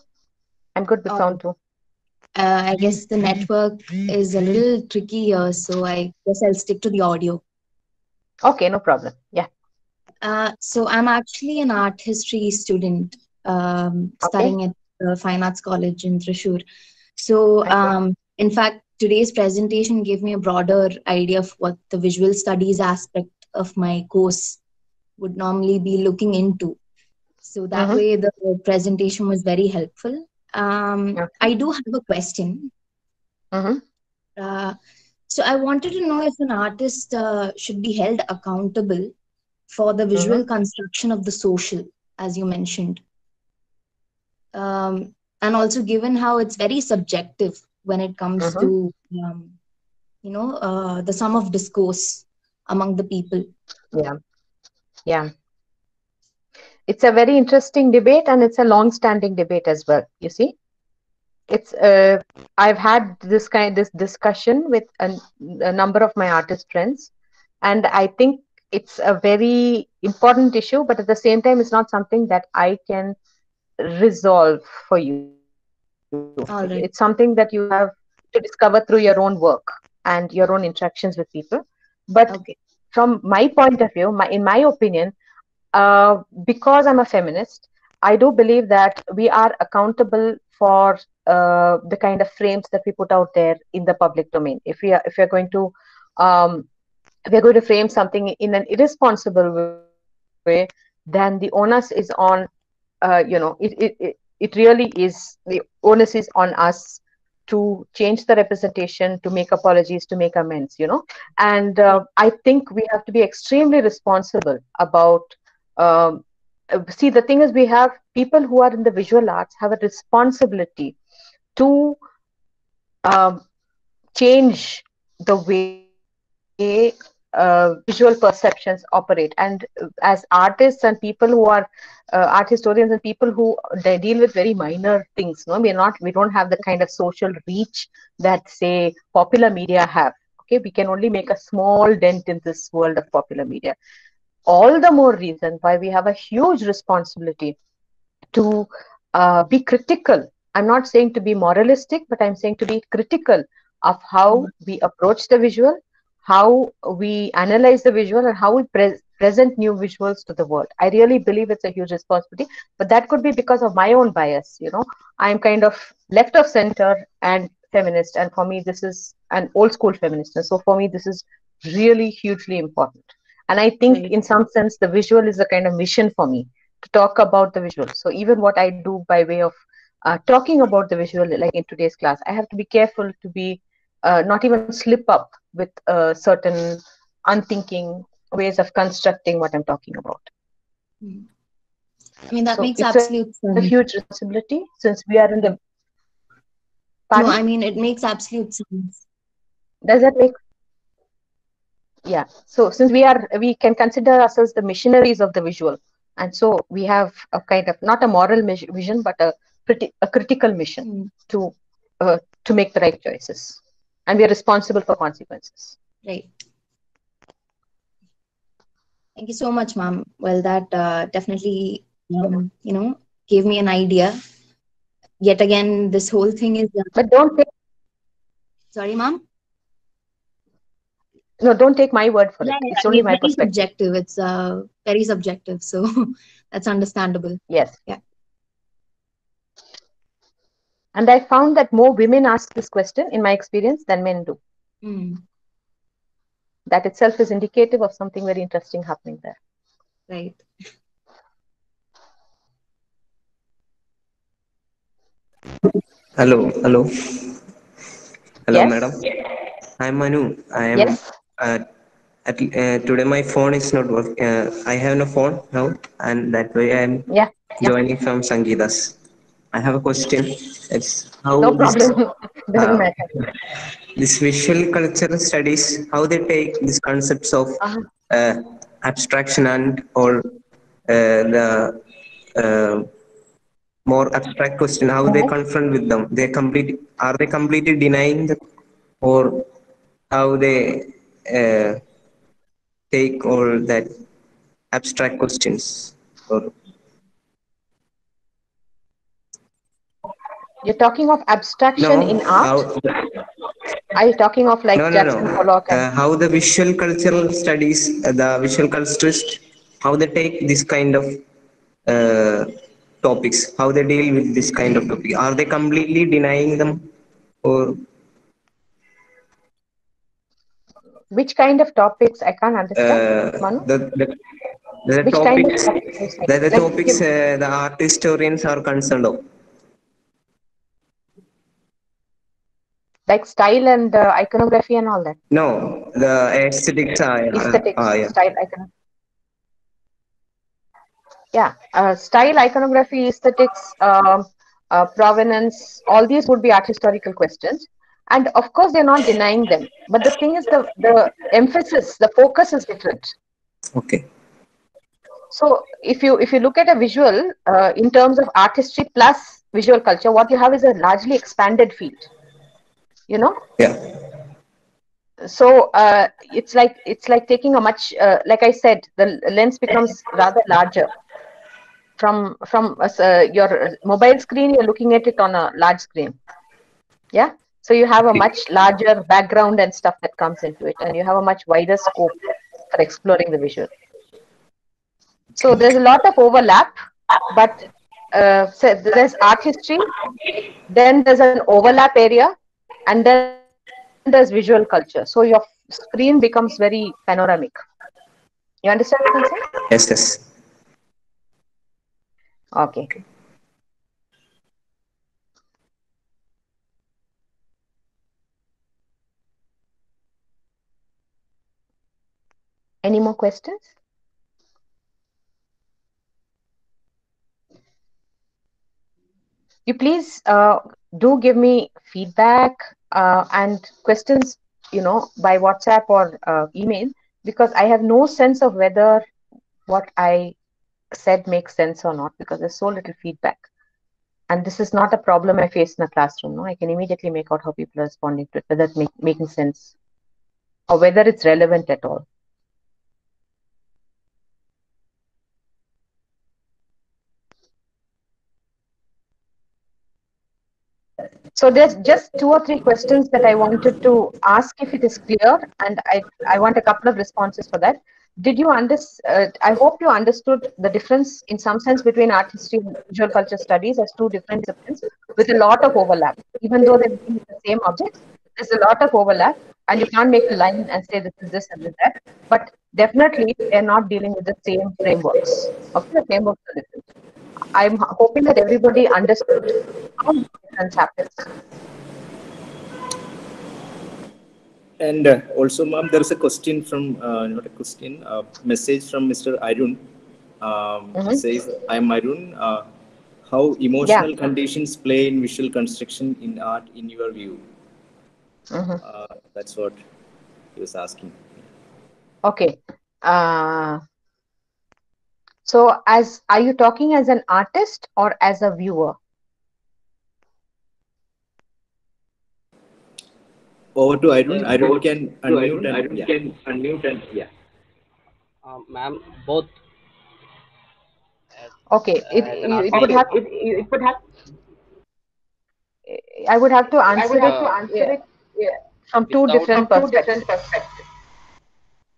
I'm good with oh. sound too uh, I guess the network is a little tricky here, so I guess I'll stick to the audio. Okay, no problem. Yeah. Uh, so I'm actually an art history student um, Okay. studying at the Fine Arts College in Thrissur. So, um, in fact, today's presentation gave me a broader idea of what the visual studies aspect of my course would normally be looking into. So that Mhm. way, the presentation was very helpful. Um, Okay. I do have a question. Mhm. Uh, so I wanted to know if an artist uh, should be held accountable for the visual construction of the social, as you mentioned. Um, and also given how it's very subjective when it comes Mhm. to, um, you know, uh, the sum of discourse among the people. Yeah. Yeah. It's a very interesting debate and it's a long-standing debate as well, you see. It's uh, I've had this kind this discussion with a, a number of my artist friends, and I think it's a very important issue, but at the same time, it's not something that I can resolve for you. Right. It's something that you have to discover through your own work and your own interactions with people. But Okay. from my point of view, my in my opinion, uh, because I'm a feminist, I do believe that we are accountable for uh, the kind of frames that we put out there in the public domain. If we are if we are going to um, if we're going to frame something in an irresponsible way, then the onus is on uh, you know it, it it it really is the onus is on us to change the representation to make apologies to make amends you know and uh, i think we have to be extremely responsible about um, uh, see the thing is we have people who are in the visual arts have a responsibility to um, change the way uh, visual perceptions operate. And uh, as artists and people who are uh, art historians and people who they deal with very minor things no we're not we don't have the kind of social reach that say popular media have. Okay we can only make a small dent in this world of popular media all the more reason why we have a huge responsibility to uh, be critical. I'm not saying to be moralistic but i'm saying to be critical of how we approach the visual how we analyze the visual and how we pre- present new visuals to the world. I really believe it's a huge responsibility but that could be because of my own bias you know. I'm kind of left of center and feminist and for me this is an old school feminist and so for me this is really hugely important and i think Right. in some sense the visual is a kind of mission for me to talk about the visual so even what i do by way of uh, talking about the visual like in today's class i have to be careful to be uh, not even slip up with uh, certain unthinking ways of constructing what i'm talking about I mean, that So makes a- absolute a sense. huge responsibility since we are in the No, I mean, it makes absolute sense. does that make yeah so since we are we can consider ourselves the missionaries of the visual and so we have a kind of not a moral vision but a pretty a critical mission Mm, to uh, to make the right choices and we are responsible for consequences Right. Thank you so much, ma'am. Well, that uh, definitely, um, you know, gave me an idea. Yet again, this whole thing is. Uh, but don't take sorry, ma'am. No don't take my word for Yeah, it yeah, it's I only mean, my very perspective subjective. It's uh, very subjective, so that's understandable. yes Yeah. and i found that more women ask this question in my experience than men do Mm, that itself is indicative of something very interesting happening there right. Hello, hello, hello, Yes. madam. I'm Manu. I am. Yes. Uh, at, uh, today my phone is not working. Uh, I have no phone now, and that way I am yeah yeah joining from Sangeeta's. I have a question. It's how no this, problem doesn't uh, matter this visual cultural studies how they take these concepts of Uh-huh. uh, abstraction and or uh, the uh, more abstract question how they Mhm. confront with them they complete are they completely denying the or how they uh, take all that abstract questions or You're talking of abstraction no in how art? Are you talking of like no, no, Jackson no. Pollock? And, Uh, how the visual cultural studies, uh, the visual culturist, how they take this kind of uh, topics, how they deal with this kind of topic. Are they completely denying them, or which kind of topics? I can't understand. uh, Manu? the the, the Which kind of topics, topics the, the topics uh, the art historians are concerned of? like style and uh, iconography and all that. No, the aesthetics are. uh, Aesthetics, ah, yeah. style, icon. Yeah, uh, style, iconography, aesthetics, um, uh, provenance, all these would be art historical questions. And of course, they're not denying them. But the thing is, the, the emphasis, the focus is different. Okay. So if you if you look at a visual uh, in terms of art history plus visual culture, what you have is a largely expanded field. You know, Yeah. so uh, it's like it's like taking a much uh, like I said, the lens becomes rather larger. From from uh, your mobile screen, you're looking at it on a large screen. Yeah. So you have a much larger background and stuff that comes into it, and you have a much wider scope for exploring the visual. So there's a lot of overlap, but uh, so there's art history, then there's an overlap area, and then there's visual culture. So your screen becomes very panoramic. You understand what I'm saying? Yes, yes. Okay. Any more questions? You please uh, do give me feedback uh, and questions, you know, by WhatsApp or uh, email because I have no sense of whether what I said makes sense or not because there's so little feedback. And this is not a problem I face in the classroom. No, I can immediately make out how people are responding to it, whether it's make, making sense or whether it's relevant at all. So there's just two or three questions that I wanted to ask if it is clear, and I, I want a couple of responses for that. Did you understand? Uh, I hope you understood the difference in some sense between art history and visual culture studies as two different disciplines with a lot of overlap. Even though they're the same objects, there's a lot of overlap, and you can't make a line and say this is this and this that. But definitely, they're not dealing with the same frameworks. Okay, the frameworks are different. I'm hoping that everybody understood how difference happens. And uh, also, ma'am, there is a question from, uh, not a question, a message from Mr. Arun. Um, Mhm. He says, I'm Arun. Uh, how emotional conditions play in visual construction in art, in your view? Mhm. Uh, that's what he was asking. Okay. Uh, so, as are you talking as an artist or as a viewer? Over to Arun. Uh, Arun over can to unmute Arun. and Arun yeah. can unmute and yeah. Uh, ma'am, both. Okay. It, As an it would have. It, it would have. I would have to answer would it, have to uh, answer yeah, it, yeah, from two Without- different two perspectives. different perspectives.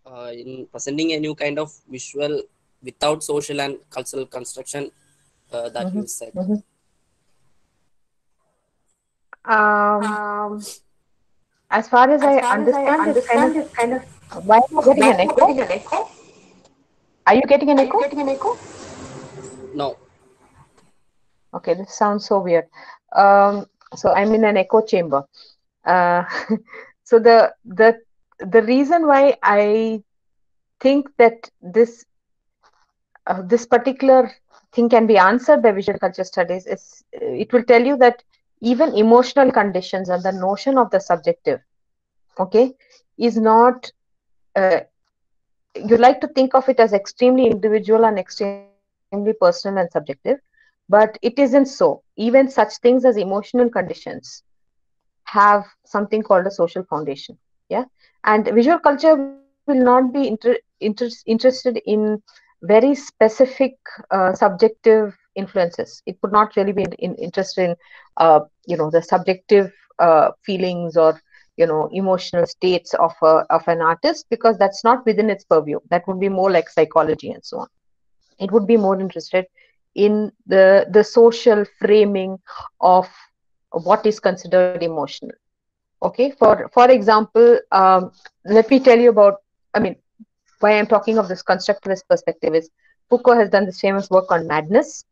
uh, in presenting a new kind of visual without social and cultural construction uh, that Mhm, you said. mhm. Um, Um, as far as I as far as I understand, it's kind understand, of. kind of. Why am I getting an echo? Getting an echo? Are you getting an echo? getting an echo? No, Okay, this sounds so weird. Um, so I'm in an echo chamber. Uh, so the the the reason why I think that this uh, this particular thing can be answered by visual culture studies is it will tell you that even emotional conditions and the notion of the subjective, okay, is not. Uh, you like to think of it as extremely individual and extremely personal and subjective but it isn't so even such things as emotional conditions have something called a social foundation yeah and visual culture will not be inter- inter- interested in very specific uh, subjective influences. It could not really be in, in, interested in uh, you know the subjective uh, feelings or you know emotional states of a, of an artist because that's not within its purview. That would be more like psychology and so on. It would be more interested in the the social framing of what is considered emotional. Okay? For for example um, let me tell you about i mean why i'm talking of this constructivist perspective is foucault has done this famous work on madness.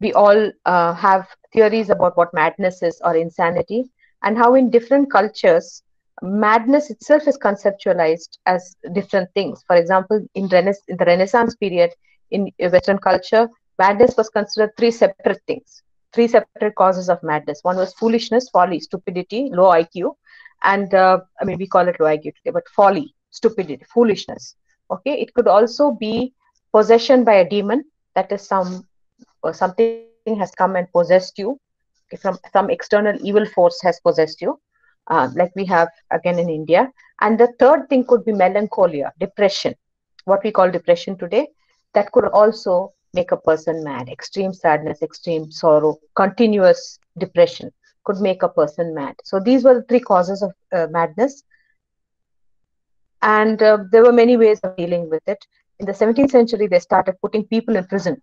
We all uh, have theories about what madness is or insanity and how in different cultures madness itself is conceptualized as different things. For example in, Rena- in the renaissance period in western culture madness was considered three separate things three separate causes of madness. One was foolishness folly stupidity low iq and uh, i mean we call it low iq today but folly stupidity foolishness. Okay it could also be possession by a demon. That is some or something has come and possessed you. From some external evil force has possessed you. Uh, like we have again in india. And the third thing could be melancholia depression. What we call depression today that could also make a person mad. Extreme sadness extreme sorrow continuous depression could make a person mad. So these were the three causes of uh, madness and uh, there were many ways of dealing with it. In the 17th century they started putting people in prison.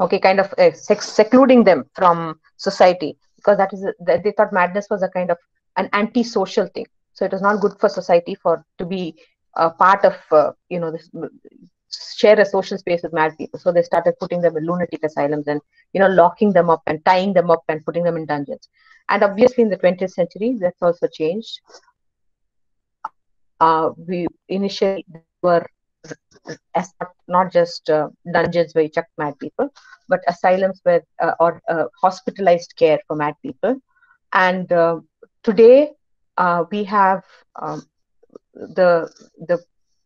Okay kind of uh, secluding them from society because that is a, they thought madness was a kind of an anti-social thing. So it was not good for society for to be a part of uh, you know this share a social space with mad people. So they started putting them in lunatic asylums and you know locking them up and tying them up and putting them in dungeons. And obviously in the 20th century that's also changed uh, we initially were as not just uh, dungeons where you chuck mad people, but asylums where uh, or uh, hospitalized care for mad people. And uh, today uh, we have um, the the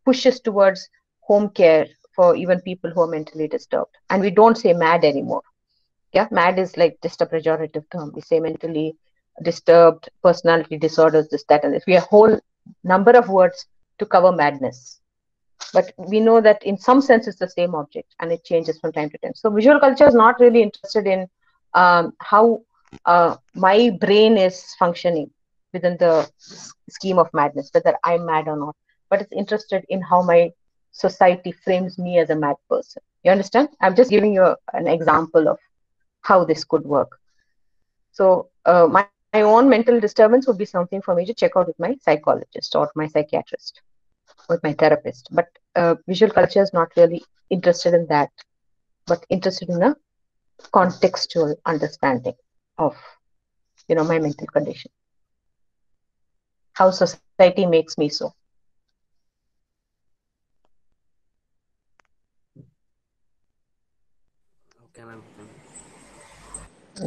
pushes towards home care for even people who are mentally disturbed, and we don't say mad anymore. Yeah, mad is like just a pejorative term. We say mentally disturbed, personality disorders, this, that, and this. We have whole number of words to cover madness. But we know that in some sense it's the same object and it changes from time to time. So visual culture is not really interested in um, how uh, my brain is functioning within the scheme of madness whether i'm mad or not. But it's interested in how my society frames me as a mad person. You understand? I'm just giving you a, an example of how this could work. So uh, my, my own mental disturbance would be something for me to check out with my psychologist or my psychiatrist with my therapist. But uh, visual culture is not really interested in that, but interested in a contextual understanding of, you know, my mental condition, how society makes me so.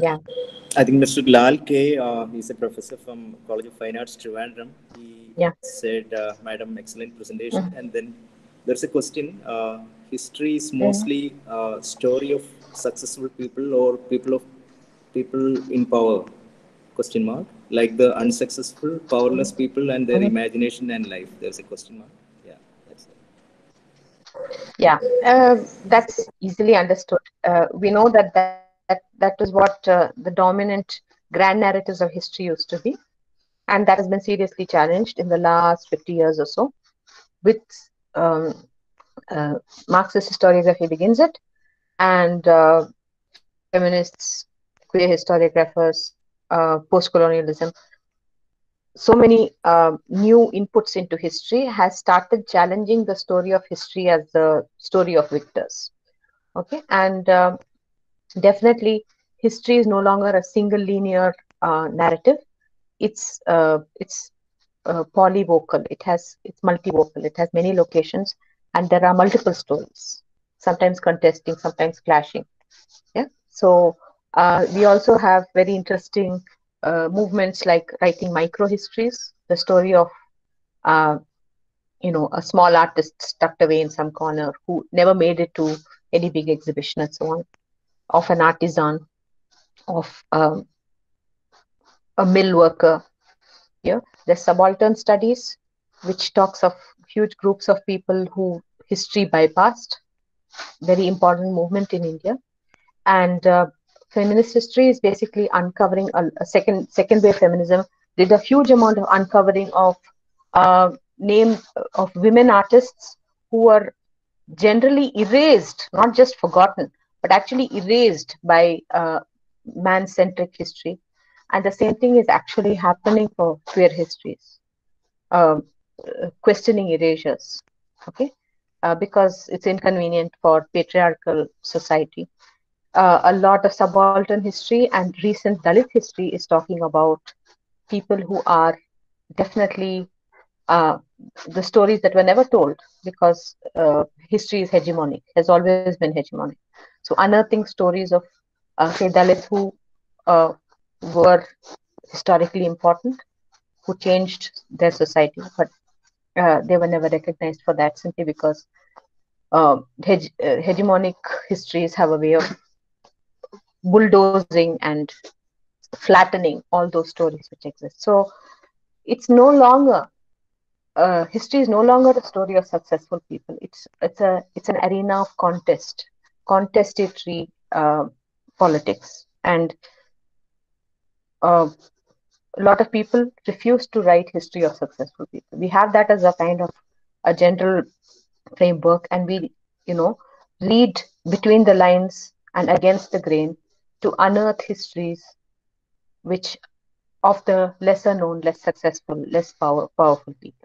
Yeah. I think Mr. Lal K, uh, he's a professor from College of Fine Arts, Trivandrum. He Yeah. said, uh, Madam, excellent presentation. Mhm. And then there's a question. Uh, history is mostly a story of successful people or people of people in power? Question mark. Like the unsuccessful, powerless people and their Mhm. imagination and life. There's a question mark. Yeah, that's it. Yeah, uh, that's easily understood. Uh, we know that that, that, that is what uh, the dominant grand narratives of history used to be. And that has been seriously challenged in the last 50 years or so. With um, uh, Marxist historiography begins it, and uh, feminists, queer historiographers, uh, post colonialism, so many uh, new inputs into history has started challenging the story of history as the story of victors okay and um definitely history is no longer a single linear uh, narrative. It's uh, it's uh, polyvocal. It has it's multivocal. It has many locations and there are multiple stories sometimes contesting sometimes clashing. Yeah. So uh, we also have very interesting uh, movements like writing micro histories the story of uh, you know a small artist tucked away in some corner who never made it to any big exhibition and so on of an artisan of um, a mill worker. Yeah. There's subaltern studies which talks of huge groups of people who history bypassed very important movement in india. And uh, feminist history is basically uncovering a, a second second wave feminism did a huge amount of uncovering of uh, name of women artists who were generally erased, not just forgotten, but actually erased by uh, man-centric history. And the same thing is actually happening for queer histories, um, uh, questioning erasures, okay? Uh, because it's inconvenient for patriarchal society. Uh, a lot of subaltern history and recent Dalit history is talking about people who are definitely uh, the stories that were never told because uh, history is hegemonic, has always been hegemonic. So unearthing stories of, uh, say, Dalits who uh, were historically important, who changed their society, but uh, they were never recognized for that simply because um, hege- uh, hegemonic histories have a way of bulldozing and flattening all those stories which exist. So it's no longer uh, history is no longer a story of successful people. It's it's a it's an arena of contest, contestatory uh, politics, and uh, a lot of people refuse to write history of successful people. We have that as a kind of a general framework, and we you know read between the lines and against the grain to unearth histories which of the lesser known, less successful, less power, powerful people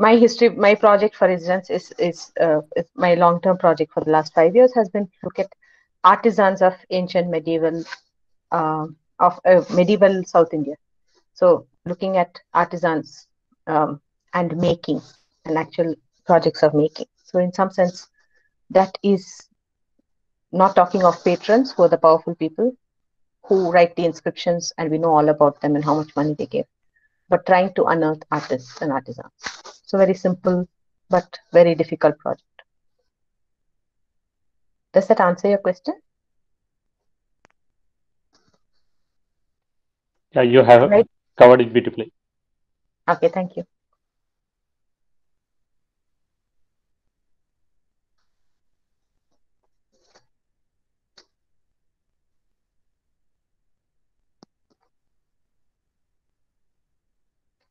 my history my project for instance is is, uh, is my long term project for the last five years has been to look at artisans of ancient medieval uh, of uh, medieval south india. So looking at artisans um, and making and actual projects of making. So in some sense that is not talking of patrons who are the powerful people who write the inscriptions and we know all about them and how much money they give but trying to unearth artists and artisans so very simple, but very difficult project. Does that answer your question? Yeah, you have Right. covered it beautifully. Okay, thank you.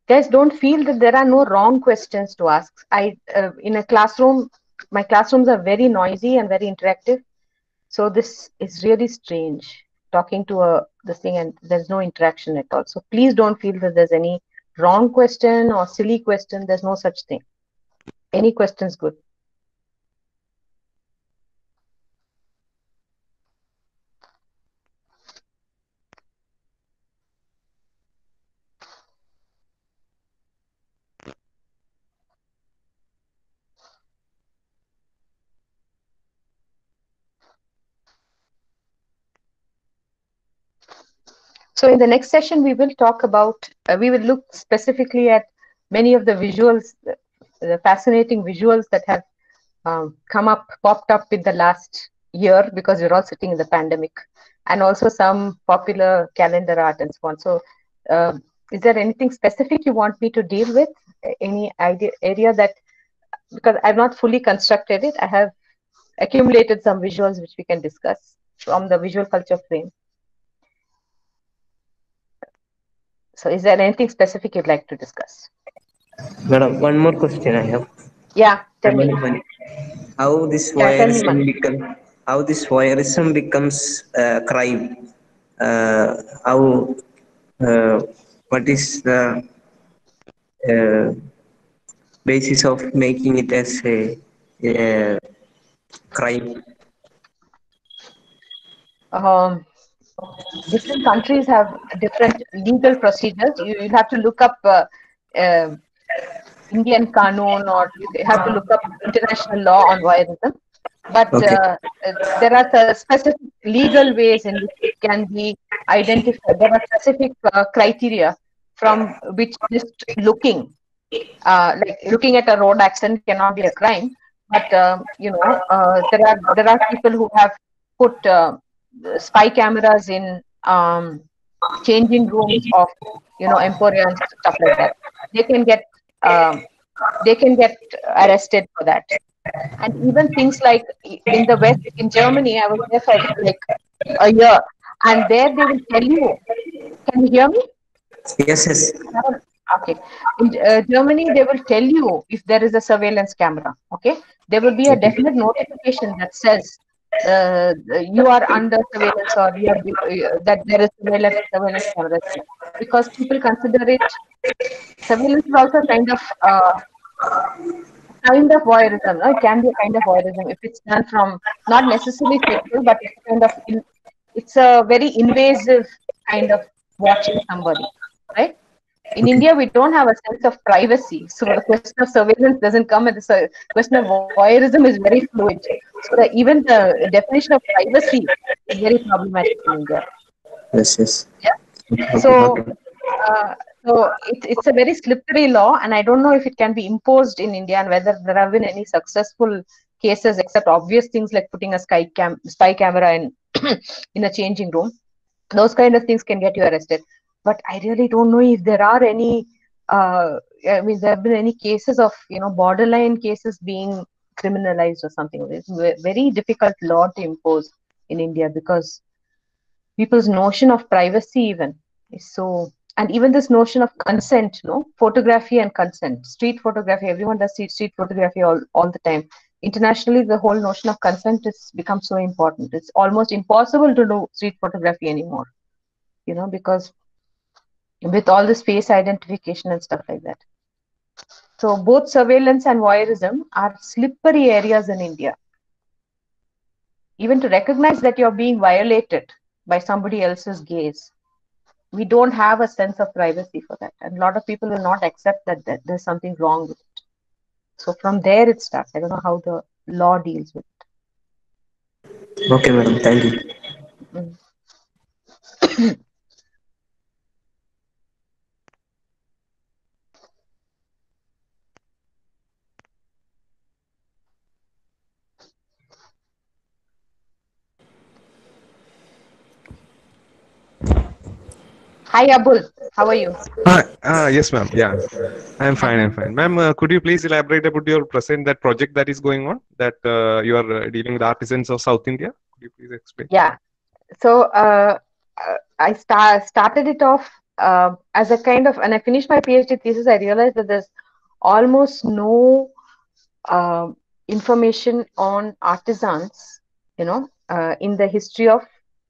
Guys don't feel that there are no wrong questions to ask. I uh, in a classroom my classrooms are very noisy and very interactive. So this is really strange talking to a this thing and there's no interaction at all. So please don't feel that there's any wrong question or silly question. There's no such thing. Any question is good So in the next session, we will talk about, uh, we will look specifically at many of the visuals, the, fascinating visuals that have um, come up, popped up in the last year because we're all sitting in the pandemic, and also some popular calendar art and so on. So uh, is there anything specific you want me to deal with? Any idea, area that, because I've not fully constructed it, I have accumulated some visuals which we can discuss from the visual culture frame. So is there anything specific you'd like to discuss? Madam, one more question I have. Yeah, tell me. How this Yeah, voyeurism become, how this voyeurism becomes uh, crime? Uh, how, uh, what is the uh, basis of making it as a, a crime? Um, different countries have different legal procedures. You, have to look up uh, uh, Indian Kanoon or you have to look up international law on voyeurism. But Okay. uh, there are specific legal ways in which it can be identified. There are specific uh, criteria from which just looking, uh, like looking at a road accident cannot be a crime. But um, you know, uh, there are there are people who have put uh, spy cameras in um, changing rooms of you know emporia and stuff like that. They can get um, they can get arrested for that. And even things like in the West, in Germany, I was there for like a year, and there they will tell you. Can you hear me? Yes, yes. Okay. In uh, Germany, they will tell you if there is a surveillance camera. Okay. There will be a definite notification that says uh, you are under surveillance or you are, uh, that there is surveillance, surveillance camera because people consider it surveillance is also kind of uh, kind of voyeurism. No? It can be a kind of voyeurism if it's done from not necessarily sexual, but it's kind of in, it's a very invasive kind of watching somebody, right? In India, we don't have a sense of privacy, so the question of surveillance doesn't come. And the question of voyeurism is very fluid. So that even the definition of privacy is very problematic in India. Yes, yes. Yeah. So, uh, so it, it's a very slippery law, and I don't know if it can be imposed in India and whether there have been any successful cases, except obvious things like putting a spy cam spy camera in in a changing room. Those kind of things can get you arrested. But I really don't know if there are any. Uh, I mean, there have been any cases of you know borderline cases being criminalized or something. It's a very difficult law to impose in India because people's notion of privacy even is so and even this notion of consent no photography and consent street photography everyone does street, street photography all, all the time internationally the whole notion of consent has become so important it's almost impossible to do street photography anymore you know because with all the space identification and stuff like that so both surveillance and voyeurism are slippery areas in india even to recognize that you're being violated by somebody else's gaze we don't have a sense of privacy for that and a lot of people will not accept that, that there's something wrong with it so from there it starts i don't know how the law deals with it Okay, madam. Thank you. Mm. Hi Abul, how are you? Uh, uh, yes, ma'am. Yeah, I'm fine. I'm fine, ma'am. Uh, could you please elaborate about your present that project that is going on that uh, you are uh, dealing with artisans of South India? Could you please explain? Yeah. So uh, uh, I sta- started it off as a kind of, and I finished my PhD thesis. I realized that there's almost no information on artisans, you know, uh, in the history of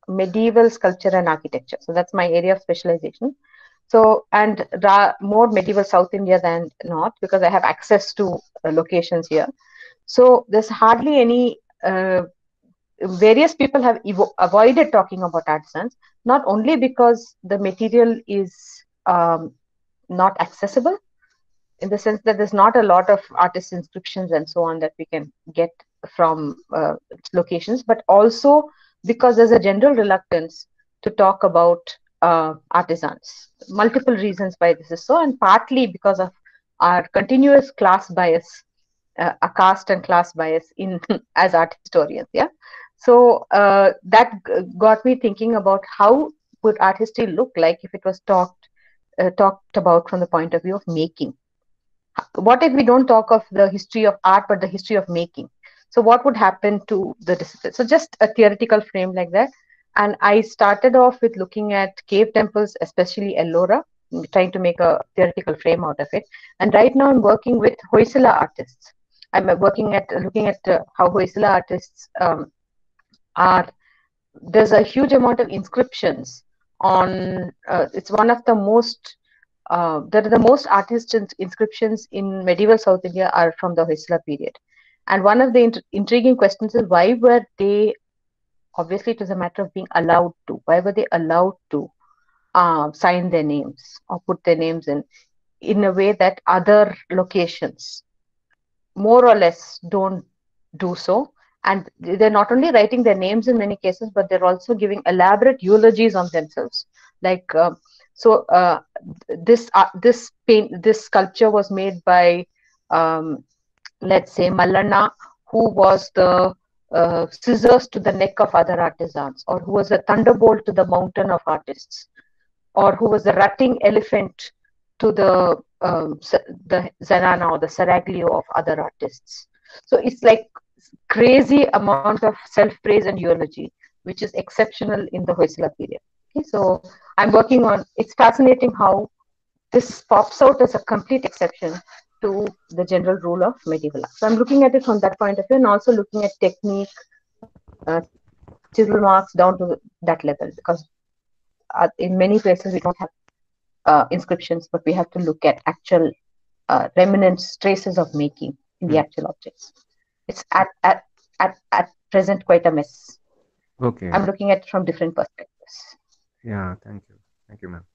medieval sculpture and architecture. So that's my area of specialization. So and more medieval South India than North because I have access to uh, locations here. So there's hardly any. Uh, various people have avoided talking about artisans, not only because the material is um, not accessible, in the sense that there's not a lot of artist inscriptions and so on that we can get from uh, locations, but also because there's a general reluctance to talk about uh, artisans. Multiple reasons why this is so, and partly because of our continuous class bias, uh, a caste and class bias in as art historians. Yeah, so uh, that g- got me thinking about how would art history look like if it was talked uh, talked about from the point of view of making. What if we don't talk of the history of art, but the history of making? So what would happen to the discipline? So just a theoretical frame like that. And I started off with looking at cave temples, especially Ellora, trying to make a theoretical frame out of it. And right now I'm working with Hoysala artists. I'm working at looking at uh, how Hoysala artists um, are. There's a huge amount of inscriptions on. Uh, it's one of the most. Uh, there are the most artist inscriptions in medieval South India are from the Hoysala period. And one of the int- intriguing questions is why were they, obviously, it was a matter of being allowed to, why were they allowed to uh, sign their names or put their names in, in a way that other locations more or less don't do so? And they're not only writing their names in many cases, but they're also giving elaborate eulogies on themselves. Like, uh, so uh, this uh, this paint this sculpture was made by um, let's say Malana, who was the uh, scissors to the neck of other artisans, or who was a thunderbolt to the mountain of artists, or who was the rutting elephant to the um, the zenana or the Seraglio of other artists. So it's like crazy amount of self praise and eulogy, which is exceptional in the Hoysala period. Okay, so I'm working on. It's fascinating how this pops out as a complete exception to the general rule of medieval art. So I'm looking at it from that point of view, and also looking at technique, uh, chisel marks down to that level because uh, in many places we don't have uh, inscriptions, but we have to look at actual uh, remnants, traces of making in the Hmm. actual objects. It's at, at, at, at present quite a mess. Okay. I'm looking at it from different perspectives. Yeah, thank you. Thank you, ma'am.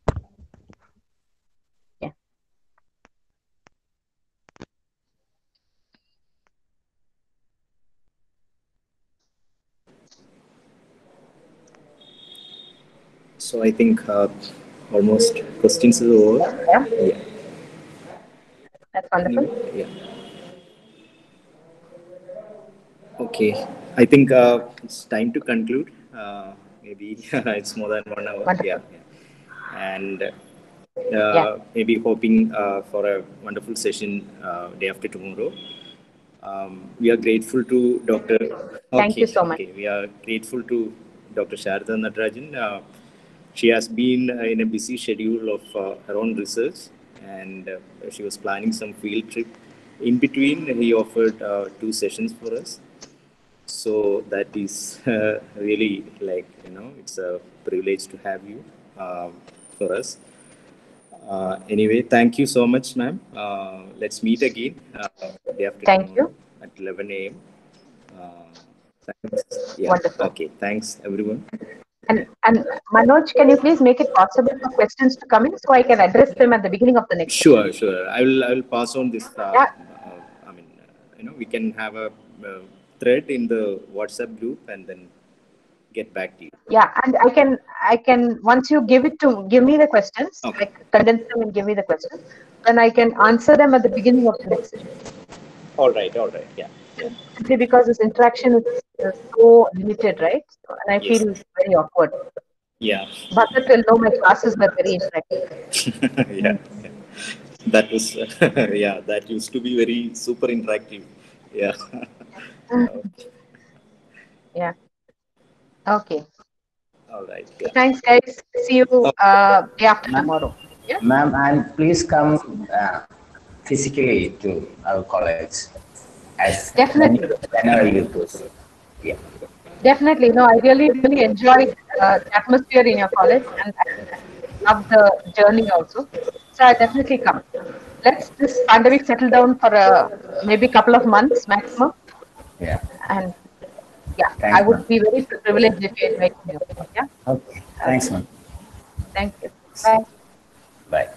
So I think uh, almost questions is over. Yeah, Yeah. that's wonderful. Yeah. Okay. I think uh, it's time to conclude. Uh, maybe it's more than one hour. Wonderful. Yeah. yeah. And uh, Yeah. maybe hoping uh, for a wonderful session uh, day after tomorrow. Um, we are grateful to Dr. Thank Okay, you so much. Okay. We are grateful to Dr. Sharada Natarajan. Uh, she has been uh, in a busy schedule of uh, her own research and uh, she was planning some field trip. In between, he offered uh, two sessions for us. So that is uh, really like, you know, it's a privilege to have you um, for us. Uh, anyway, thank you so much, ma'am. Uh, let's meet again uh, day after Thank you. at 11 a.m. Uh, thanks. Yeah. Wonderful. Okay. Thanks, everyone. And and Manoj, can you please make it possible for questions to come in so I can address them at the beginning of the next? Sure, sure. I will. I will pass on this. Uh, Yeah. uh, I mean, uh, you know, we can have a uh, thread in the WhatsApp group and then get back to you. Yeah, and I can I can once you give it to give me the questions, Okay. like condense them and give me the questions, then I can answer them at the beginning of the next session. All right. All right. Yeah. Simply because this interaction is uh, so limited, right? And I Yes. feel very awkward. Yeah. But will know my classes were very interactive. yeah. yeah. That was. yeah. That used to be very super interactive. Yeah. Yeah. Okay. All right. Yeah. Thanks, guys. See you uh, day after tomorrow. Yeah. Ma'am, and please come uh, physically to our college as Definitely. whenever you. Yeah. Definitely. No, I really, really enjoyed uh, the atmosphere in your college and love the journey also. So I definitely come. Let's this pandemic settle down for a maybe couple of months maximum. Yeah. And yeah, Thanks, I would be very privileged if you invite me. Yeah. Okay. Thanks, ma'am. Thank you. Bye. Bye.